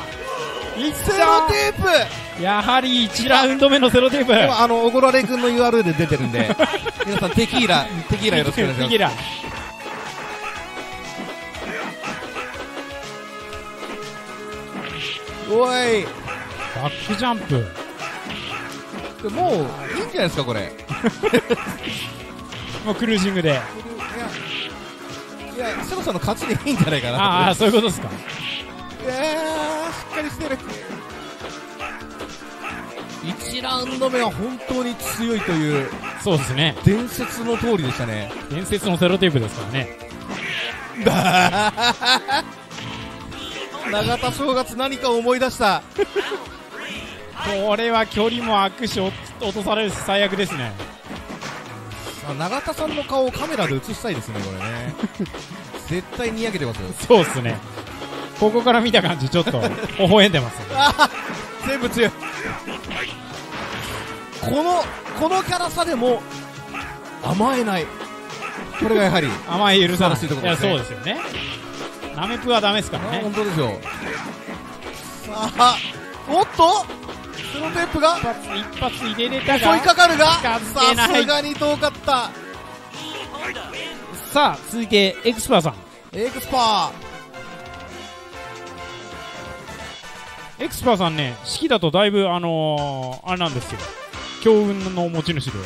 おいっーセロテープやはり1ラウンド目のセロテープ。あのおごられ君の URL で出てるんで 皆さんテキーラテキーラよろしくお願いしますテキーラ。おいバックジャンプ。でもういいんじゃないですかこれ もうクルージングで。いやいやセロさんの勝ちでいいんじゃないかなああ、そういうことですか。いやー、しっかりしてる。1ラウンド目は本当に強いというそうですね。伝説の通りでしたね。伝説のセロテープですからね。永田正月何か思い出した。これは距離も空くし、落落とされるし最悪ですね。永田さんの顔をカメラで映したいですね、これね。絶対にやけてますよ。そうっすね。ここから見た感じ、ちょっと、微笑んでます 全部強い。この、この辛さでも、甘えない。これがやはり、甘い許さないいとこいやろですねそうですよねナメプはダメですからあね本当ですよ。さあ、おっとスローテープが一発入れれたが襲いかかるが、さすがに遠かった。さあ続いてエクスパーさん。エクスパエクスパーさんね式だとだいぶあのー、あれなんですよ。強運の持ち主で。ー、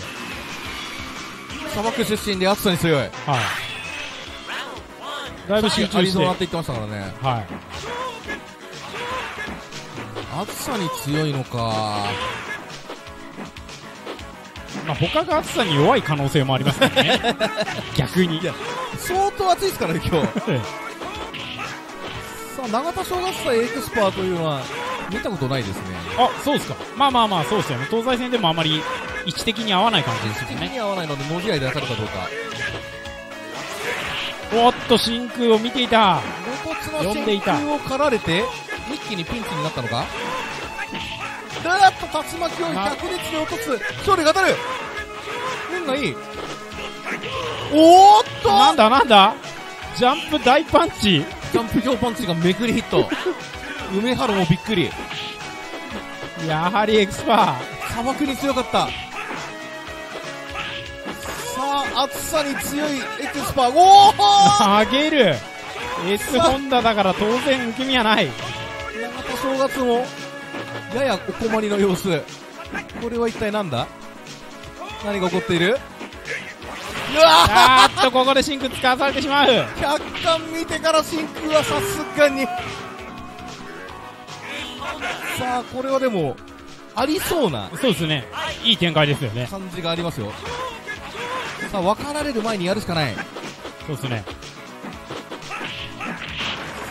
砂漠出身で暑さに強い。はい。だいぶ集ア中して。はリゾナって言ってましたからね。い暑さに強いのか。まあ他が暑さに弱い可能性もありますからね 逆にいや相当暑いですからね、今日。さあ、永田小学祭エクスパーというのは、見たことないですね。あそうですかまあまあまあそうですよね東西戦でもあまり位置的に合わない感じですよ的ねに合わないので、文字合いで当たるかどうか。おっと真空を見ていた露骨な呼んでいた真空を狩られて、一気にピンチになったのか？だっと竜巻をま百熱で落とす？勝利が当たる運がいい。おーっとなんだなんだ？ジャンプ大パンチジャンプ上パンチがめくりヒット。梅原もびっくり。やはりエクスパ砂漠に強かった。さあ、暑さに強いエクスパー。おーー上げる S ホンダだから当然受け身はない長田正月も、ややお困りの様子。これは一体なんだ？何が起こっている？うわあーっとここで真空使わされてしまうー客観見てから真空はさすがに。さあ、これはでも、ありそうなそうですねいい展開ですよね感じがありますよ。さあ、分かられる前にやるしかない。そうですね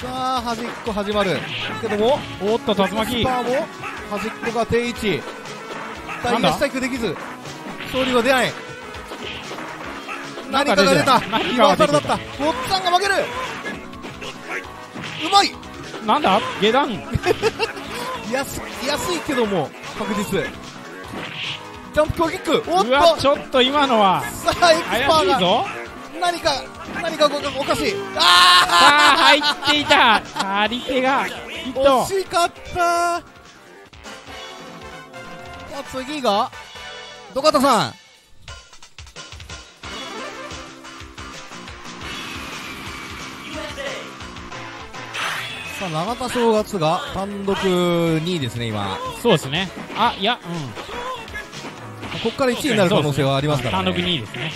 さあ、端っこ始まる。けども、おっと竜ス巻パーも端っこが定位置。大なんだ？ガスタイクできず、勝利は出ない。何かが出た。何リバーサルだった。ごっつぁんが負ける。うまい。なんだ？下段 安安いけども確実。ジャンプ強キック。おっと。ちょっと今のはさあ、エクス怪パーがしいぞ何か何かおかおかしい。さああ入っていた張り手が惜しかった。次が土方さん。さあ、永田正月が単独2位ですね、今。そうですねあいやうんここから1位になる可能性はありますからね。単独2位ですね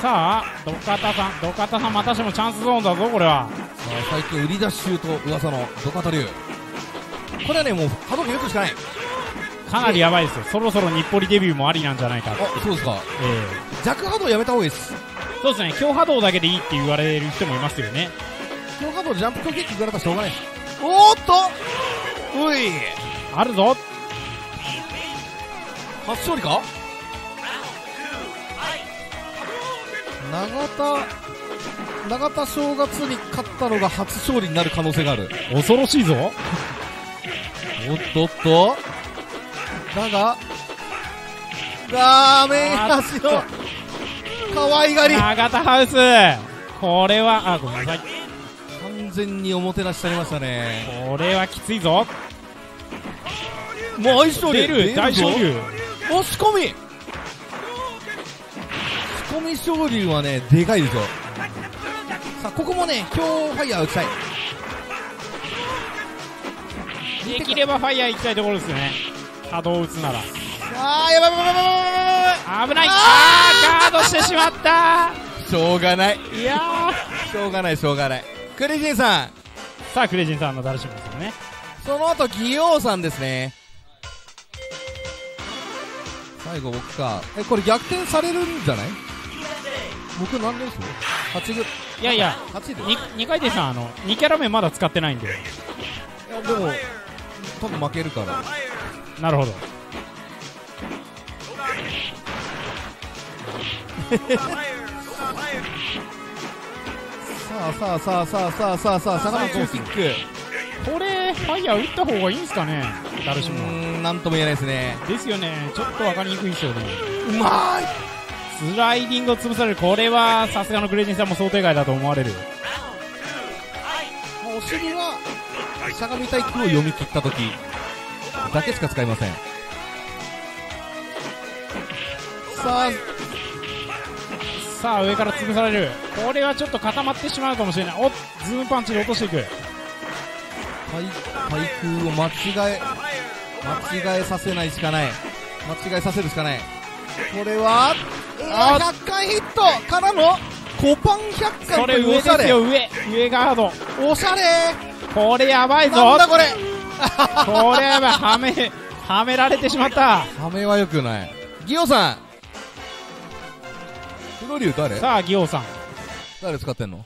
さあ土方さん土方さんまたしてもチャンスゾーンだぞこれは。さあ最近売り出し中と噂の土方龍。これはね、もう波動拳打つしかない。かなりやばいですよ。そろそろ日暮里デビューもありなんじゃないかあ、そうですか。え弱波動やめた方がいいです。えそうですね。強波動だけでいいって言われる人もいますよね。強波動ジャンプ強キック食らったらしょうがない。おーっと！うい。あるぞ。初勝利か？永田、永田正月に勝ったのが初勝利になる可能性がある。恐ろしいぞ。おっとっと。だが、ラーメン足の可愛がり。永田ハウス。これはあごめんなさい。完全におもてなしされましたね。これはきついぞ。もう相性出る大昇龍押し込み。仕込み昇竜はね、でかいですよ。さあ、ここもね、今日ファイヤー打ちたい。できればファイヤー行きたいところですよね波動打つならあー、やばいやばいやばいやばい危ないああーガードしてしまったしょうがない。いやーしょうがない、しょうがない。クレジンさん、さあクレジンさんのダルシムですよねその後、ギオウさんですね。最後僕か。え、これ逆転されるんじゃない？僕何連勝 ?8 ぐ、いいやいや8で？い 2, 2回転さんあの2キャラ目まだ使ってないんでや、でも、多分負けるから。なるほどさあさあさあさあさあさあさあ、魚のキック。これファイヤー打った方がいいんすかねダルシムはうんとも言えないですね。ですよね、ちょっと分かりにくいですよね。うまいスライディングを潰される、これはさすがのクレイジンさんも想定外だと思われる。お尻は、しゃがみたい空を読み切った時だけしか使いません。さあ、さあ、上から潰される。これはちょっと固まってしまうかもしれない。おズームパンチで落としていく。対対空を間違え、間違えさせないしかない。間違えさせるしかない。これは、あ100回ヒットからの、コパン100回それ上というおしゃれ。ですよ、上。上ガード。おしゃれこれやばいぞ。なんだこれ これやばい。はめ、はめられてしまった。サメは良くない。ギオさん黒竜誰？さあ、ギオさん。誰使ってんの？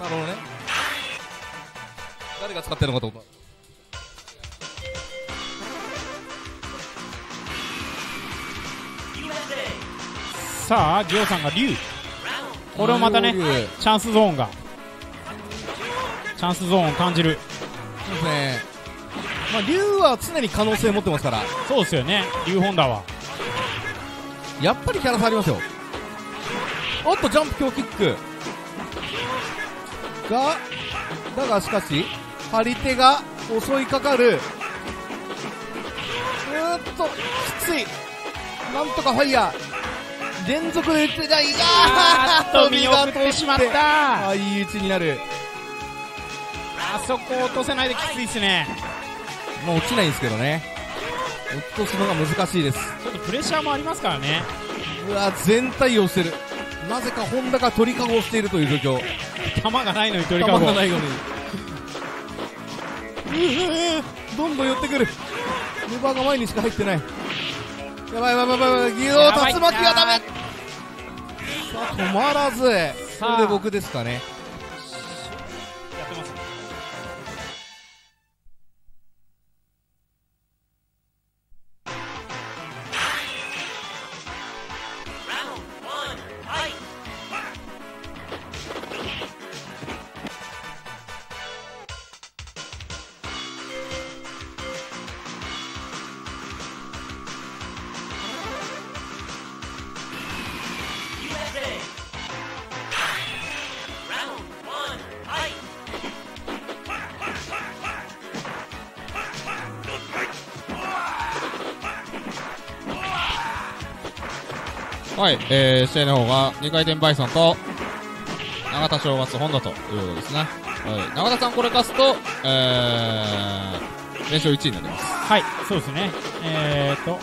なるほどね。誰が使ってるのかと思った。さあ、ギオさんが竜。これをまたね竜、チャンスゾーンが。チャンスゾーンを感じる。そうですね。まあ、竜は常に可能性持ってますから、そうですよね、竜ホンダは。やっぱりキャラ差ありますよ。おっと、ジャンプ強キック。が、だがしかし、張り手が襲いかかる。うーっと、きつい。なんとかファイヤー。連続で打ってない。いやあーっと見送ってしまっあた。あ、いい打ちになる。あそこ落とせないできついですね。まあ、落ちないんですけどね。落とすのが難しいです。ちょっとプレッシャーもありますからね。うわ、全体をしてる。なぜかホンダが鳥かごをしているという状況。弾がないのに鳥かご弾が。ないのに。うううどんどん寄ってくる。レバーが前にしか入ってない。やばいやばいやばいやばい。ギオやばい竜巻がダメ止まらず。それで僕ですかね。はい、えー、試合の方が2回転バイソンと、永田正月本田ということですね。はい。永田さんこれ勝つと、えー、連勝1位になります。はい、そうですね。えーっと。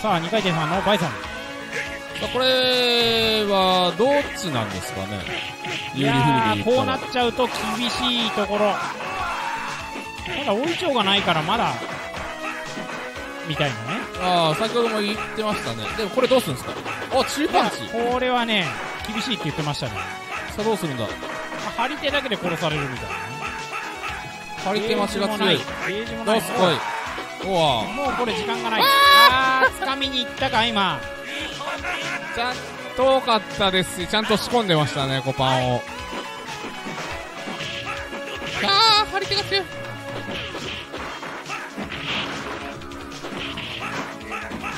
さあ、2回転さんのバイソン。これは、どっちなんですかねい有利不利こうなっちゃうと厳しいところ。まだ追い丁がないから、まだ、みたいなね。ああ、先ほども言ってましたね。でもこれどうするんですか？あ、中パンチこれはね、厳しいって言ってましたね。さあどうするんだ？まあ、張り手だけで殺されるみたいなね。張り手待ちが強い。ゲージもない。どうすこい。おわもうこれ時間がない。あー、掴みに行ったか、今。ちゃん遠かったですし、ちゃんと仕込んでましたね、コパンを。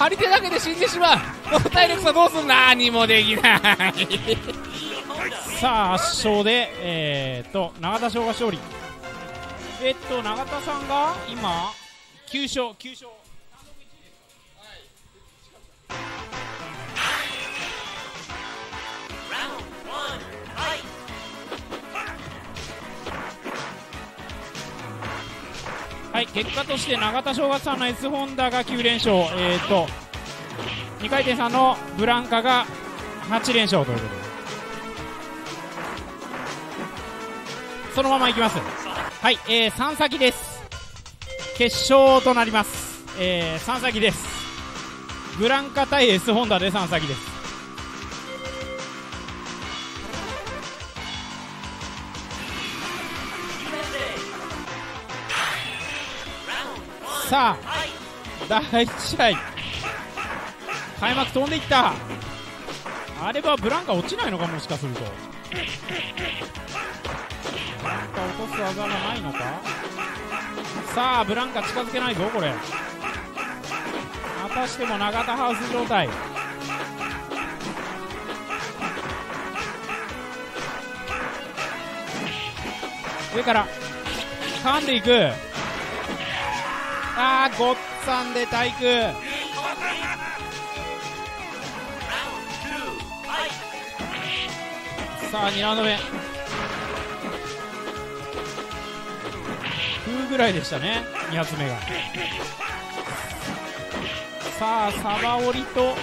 張り手だけで死んでしまう体力差どうすんだ何もできない さあ、圧勝で、えーっと、永田翔が勝利。えっと、永田さんが今、9勝、9勝。はい、結果として永田正月さんの S ホンダが9連勝、えー、と2回転さんのブランカが8連勝ということで。そのままいきます。はい、えー、3先です。決勝となります、えー、3先です。ブランカ対 S ホンダで3先です。さあ第1試合。開幕飛んでいった。あれはブランカ落ちないのかもしかすると。ブランカ落とす技がないのか。さあブランカ近づけないぞこれ。またしても永田ハウス状態。上から噛んでいく。あーごっつぁんで体育さあ2ラウンド目風ぐらいでしたね2発目が。さあサバオリと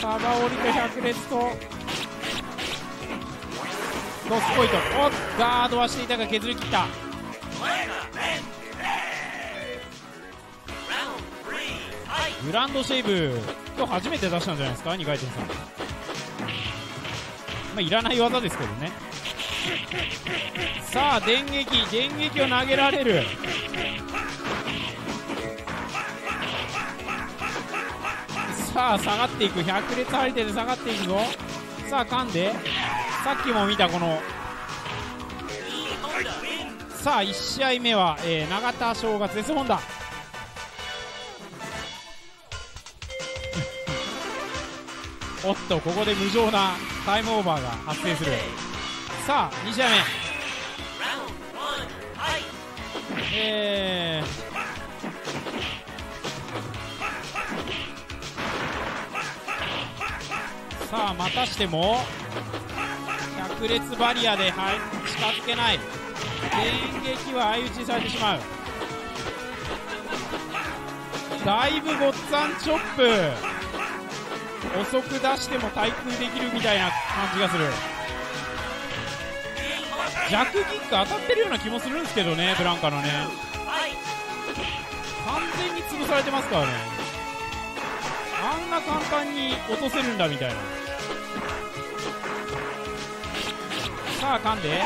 サバオリと百列とドスポイント。おっガードはしていたが削り切った。グランドシェイブ今日初めて出したんじゃないですか？2回転さん。まあいらない技ですけどね。さあ電撃。電撃を投げられる。さあ下がっていく。百列張り手で下がっていくぞ。さあ噛んで。さっきも見たこのさあ1試合目は、えー永田正月です本田おっとここで無情なタイムオーバーが発生する。さあ2試合目。えー。さあまたしても百列バリアで、はい、近づけない。電撃は相打ちされてしまう。だいぶごっつぁんチョップ。遅く出しても対空できるみたいな感じがする。ジャックキック当たってるような気もするんですけどねブランカのね。完全に潰されてますからね。あんな簡単に落とせるんだみたいな。さあ噛んで。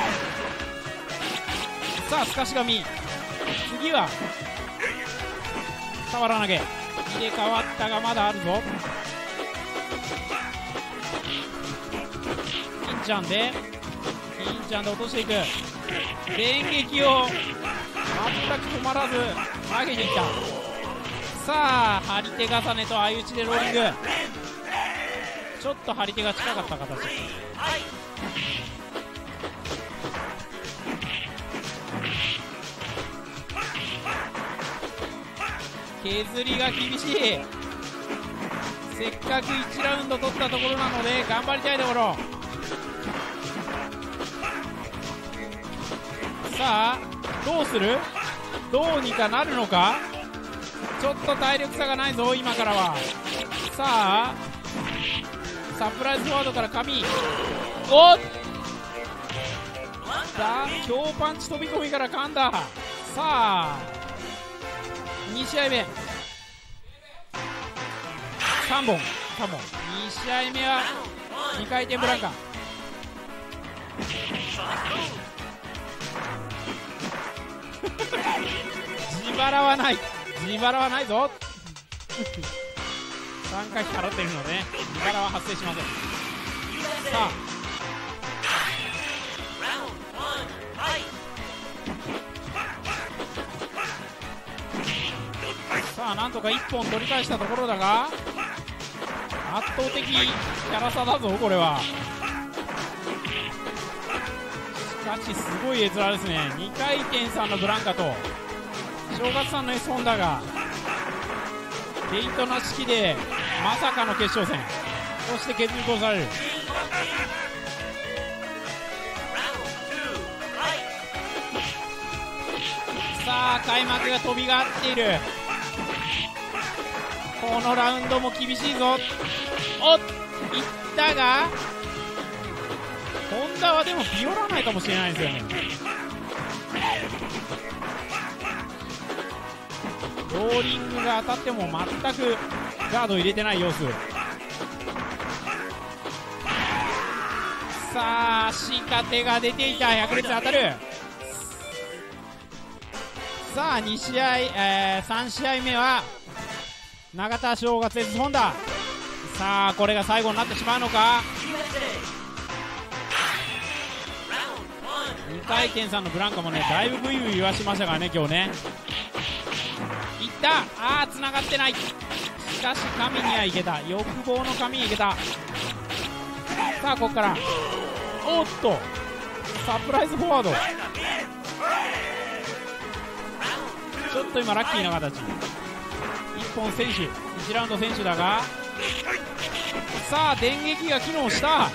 さあすかし紙。次は俵投げ。入れ替わったがまだあるぞ。金ちゃんで金ちゃんで落としていく。電撃を全く止まらず投げていった。さあ張り手重ねと相打ちでローリング。ちょっと張り手が近かった形。削りが厳しい。せっかく1ラウンド取ったところなので頑張りたいところ。さあどうする？どうにかなるのか？ちょっと体力差がないぞ今からは。さあサプライズフォワードから髪おっ！さあ強パンチ飛び込みから噛んだ。さあ2試合目。3本。3本。2試合目は2回転ブランカ自腹はない。自腹はないぞ。3回払っているので自腹は発生しません。さあ。さあなんとか1本取り返したところだが圧倒的キャラ差だぞこれは。しかしすごい絵面ですね。2回転さんのブランカと正月さんの S ホンダがゲイトな式でまさかの決勝戦。そして削り殺されるさあ開幕が飛びがっている。このラウンドも厳しいぞ。おっいったがホンダはでもビオらないかもしれないですよね。ローリングが当たっても全くガード入れてない様子。さあ足か手が出ていた。百列当たる。さあ2試合、えー3試合目は永田正月 S ホンダさあこれが最後になってしまうのか。2回転さんのブランカもねだいぶグイグイ言わしましたからね今日ね。いった。あー繋がってない。しかし神にはいけた。欲望の神にいけた。さあここから。おっと。サプライズフォワード。ちょっと今ラッキーな形。本選手1ラウンド選手だがさあ電撃が機能した。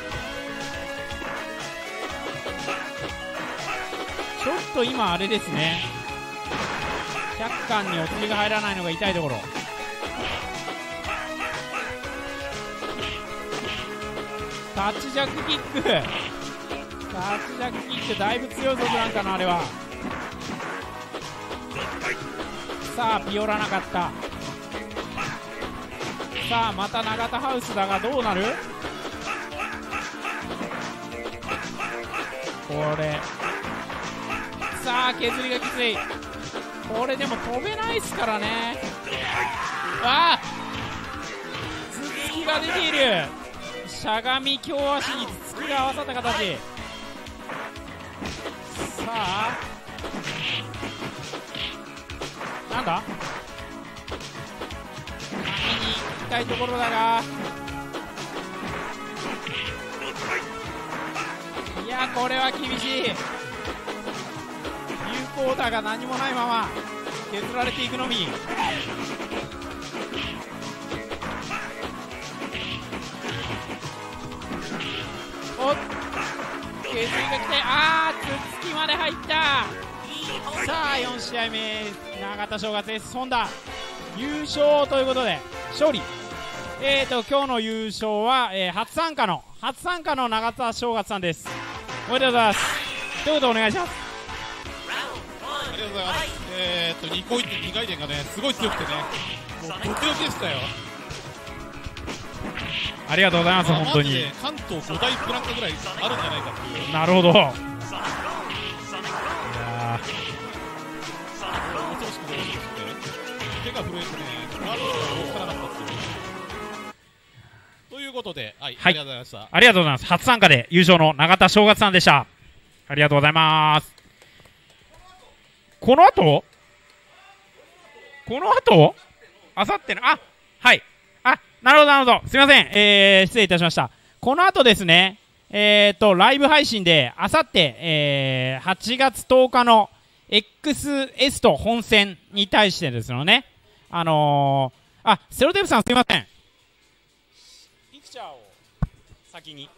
ちょっと今あれですね。100巻にお釣りが入らないのが痛いところ。タッチジャックキック。タッチジャックキックだいぶ強いぞブランカのあれは。さあピオラなかった。さあまた永田ハウスだがどうなる？これ。さあ削りがきつい。これでも飛べないっすからね。わあ頭突きが出ている。しゃがみ強足に頭突きが合わさった形。さあ。なんだ？たいところだがいやこれは厳しい。有効打が何もないまま削られていくのみ。おっ削りが来てあー頭突きまで入った。さあ4試合目永田正月 S ホンダ優勝ということで勝利。えーと今日の優勝は、えー初参加の初参加の永田正月さんです。おめでとうございます。ということでお願いします。ありがとうございます。えーっと、2個一2回転がね、すごい強くてね、もうドキドキでしたよ。ありがとうございますまあ本当に。関東5大ブランカぐらいあるんじゃないかっていう。なるほど。いや恐ろしくて恐ろしくて、手が震えてね、いうことで、はい、はい。ありがとうございました。ーありがとうございます。初参加で優勝の永田正月さんでした。ありがとうございます。この後？この後？あさっての？あはい。あなるほどなるほど。すみません。えー、失礼いたしました。この後ですねえー、とライブ配信であさって、えー、8月10日の XS と本戦に対してですよねあのー、あセロテープさんすみません先に、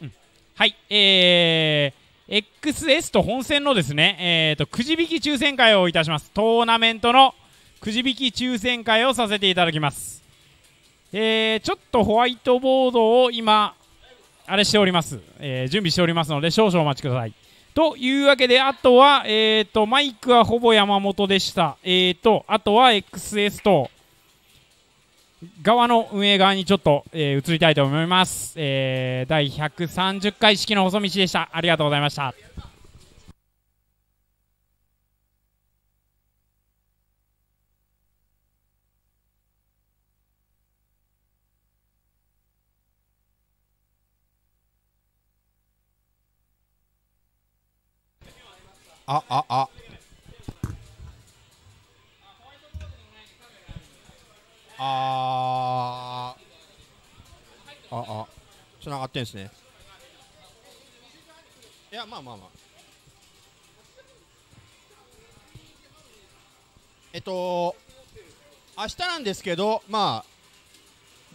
うん、はいえー、XS と本戦のですねえー、とくじ引き抽選会をいたします。トーナメントのくじ引き抽選会をさせていただきます。えー、ちょっとホワイトボードを今あれしております、えー準備しておりますので少々お待ちください。というわけであとは、えー、とマイクはほぼ山本でした。えー、とあとは XS と側の運営側にちょっと、えー移りたいと思います、えー第130回式の細道でした。ありがとうございました。あ、あ、あ。あー。あ、あ。つながってんすね。いや、まあまあまあ。えっと、明日なんですけど、まあ、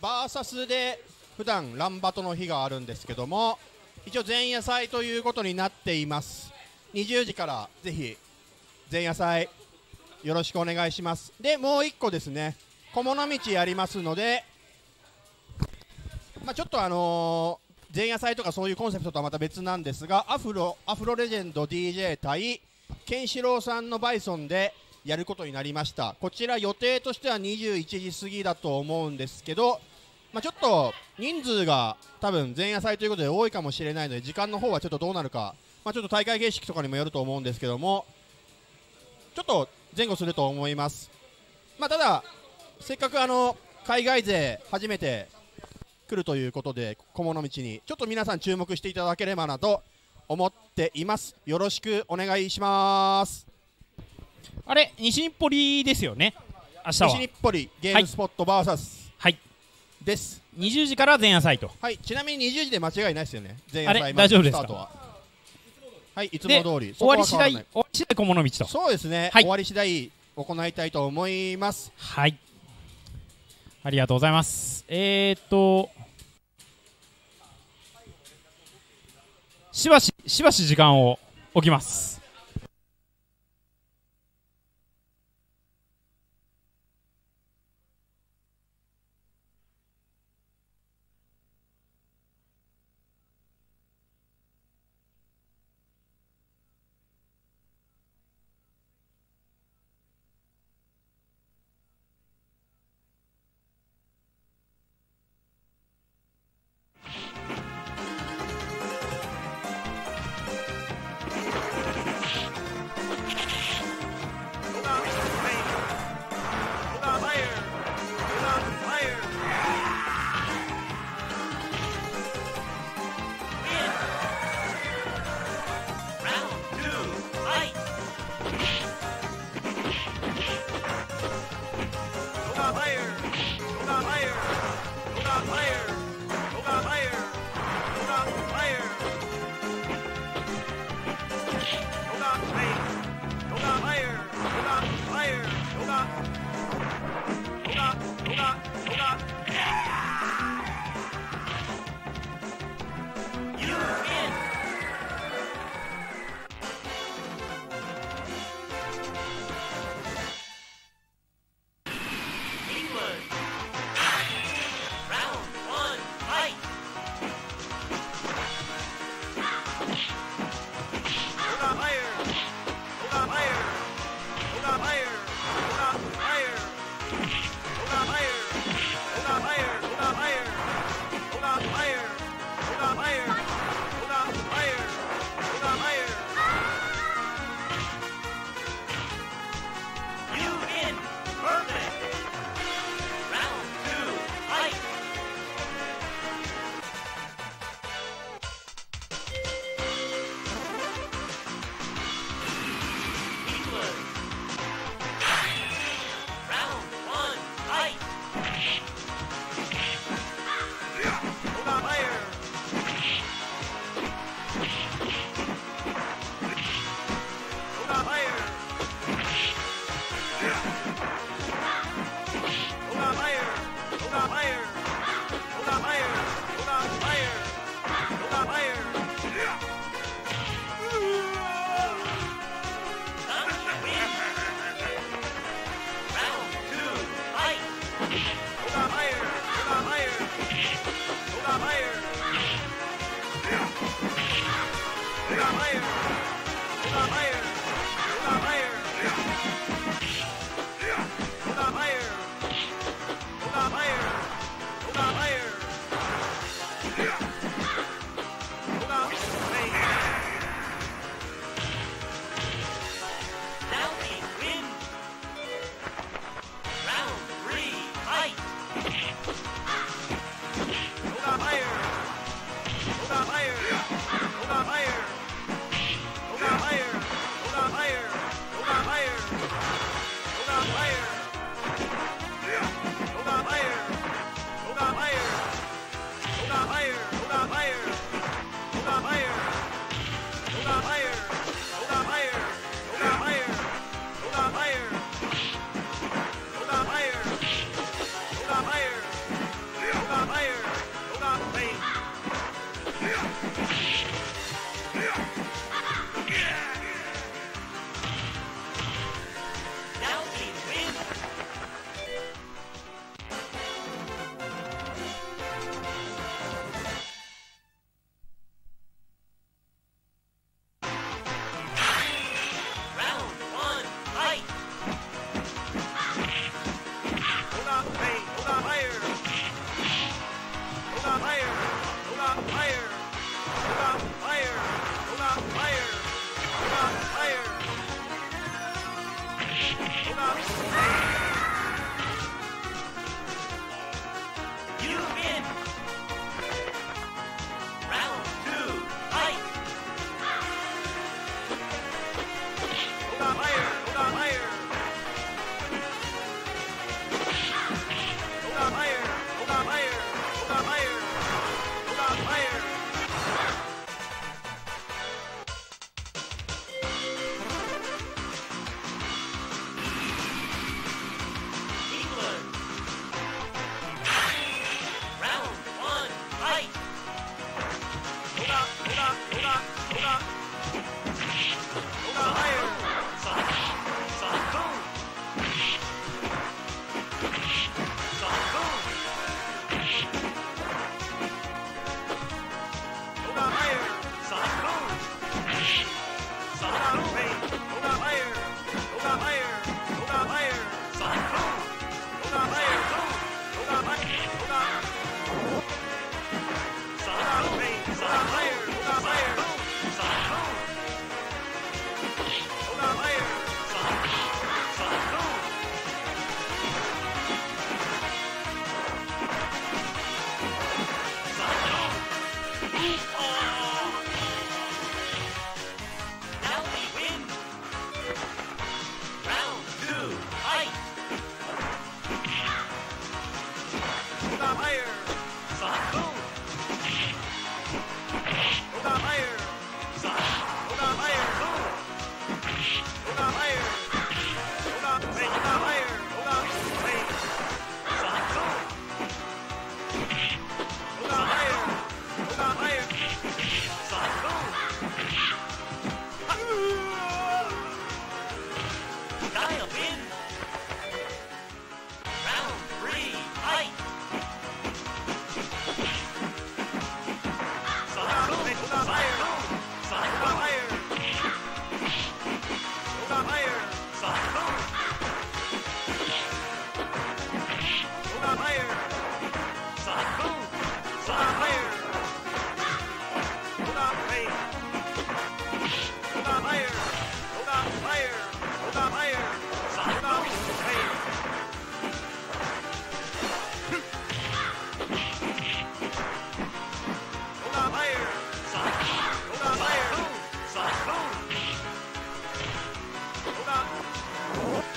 バーサスで普段ランバトの日があるんですけども、一応前夜祭ということになっています。20時からぜひ前夜祭よろしくお願いしますでもう1個ですね小物道やりますので、まあ、ちょっとあのー前夜祭とかそういうコンセプトとはまた別なんですがアフロアフロレジェンド DJ 対ケンシロウさんのバイソンでやることになりました。こちら予定としては21時過ぎだと思うんですけどまあ、ちょっと人数が多分前夜祭ということで多いかもしれないので時間の方はちょっとどうなるか、まあ、ちょっと大会形式とかにもよると思うんですけどもちょっと前後すると思います、まあ、ただせっかくあの海外勢初めて来るということで小物道にちょっと皆さん注目していただければなと思っています。よろしくお願いします。あれ西日暮里ですよね。明日は。西日暮里ゲームスポット VS はい。です。20時から前夜祭と。はいちなみに20時で間違いないですよね。前夜祭大丈夫ですか？スタートは。はいいつでも通り。終わり次第終わり次第小物道と。そうですね、はい。終わり次第行いたいと思います。はいありがとうございます。えー、っとしばししばし時間を置きます。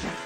out.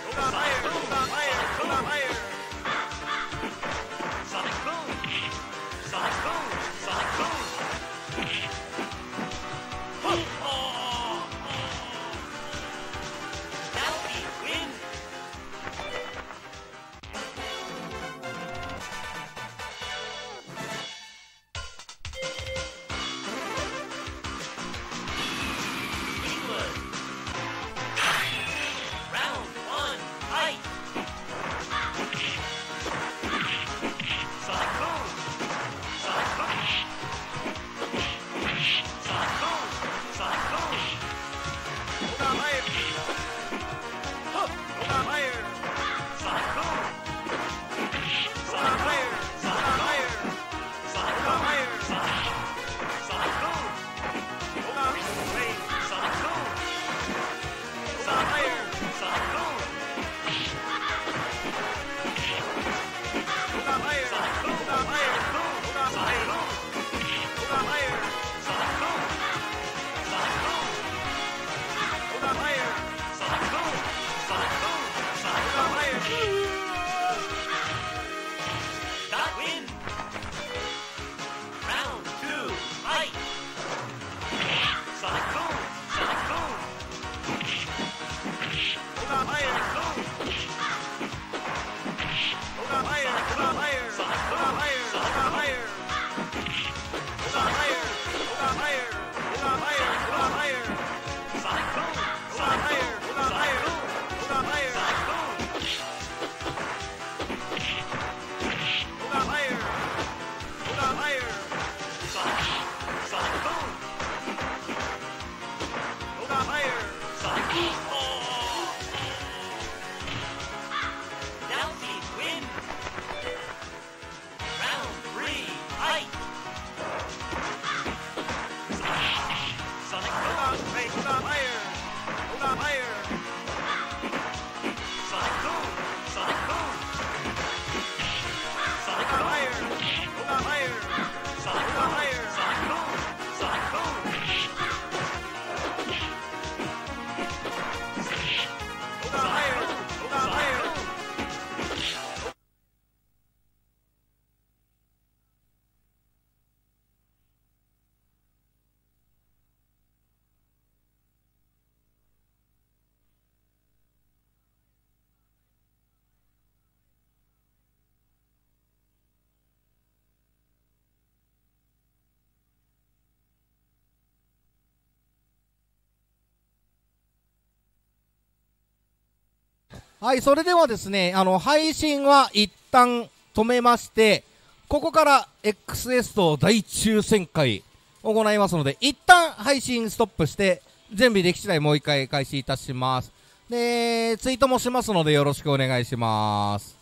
はい、それではですね、あの、配信は一旦止めまして、ここから XS と大抽選会行いますので、一旦配信ストップして、準備でき次第もう一回開始いたします。で、ツイートもしますのでよろしくお願いします。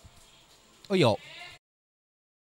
おいよ。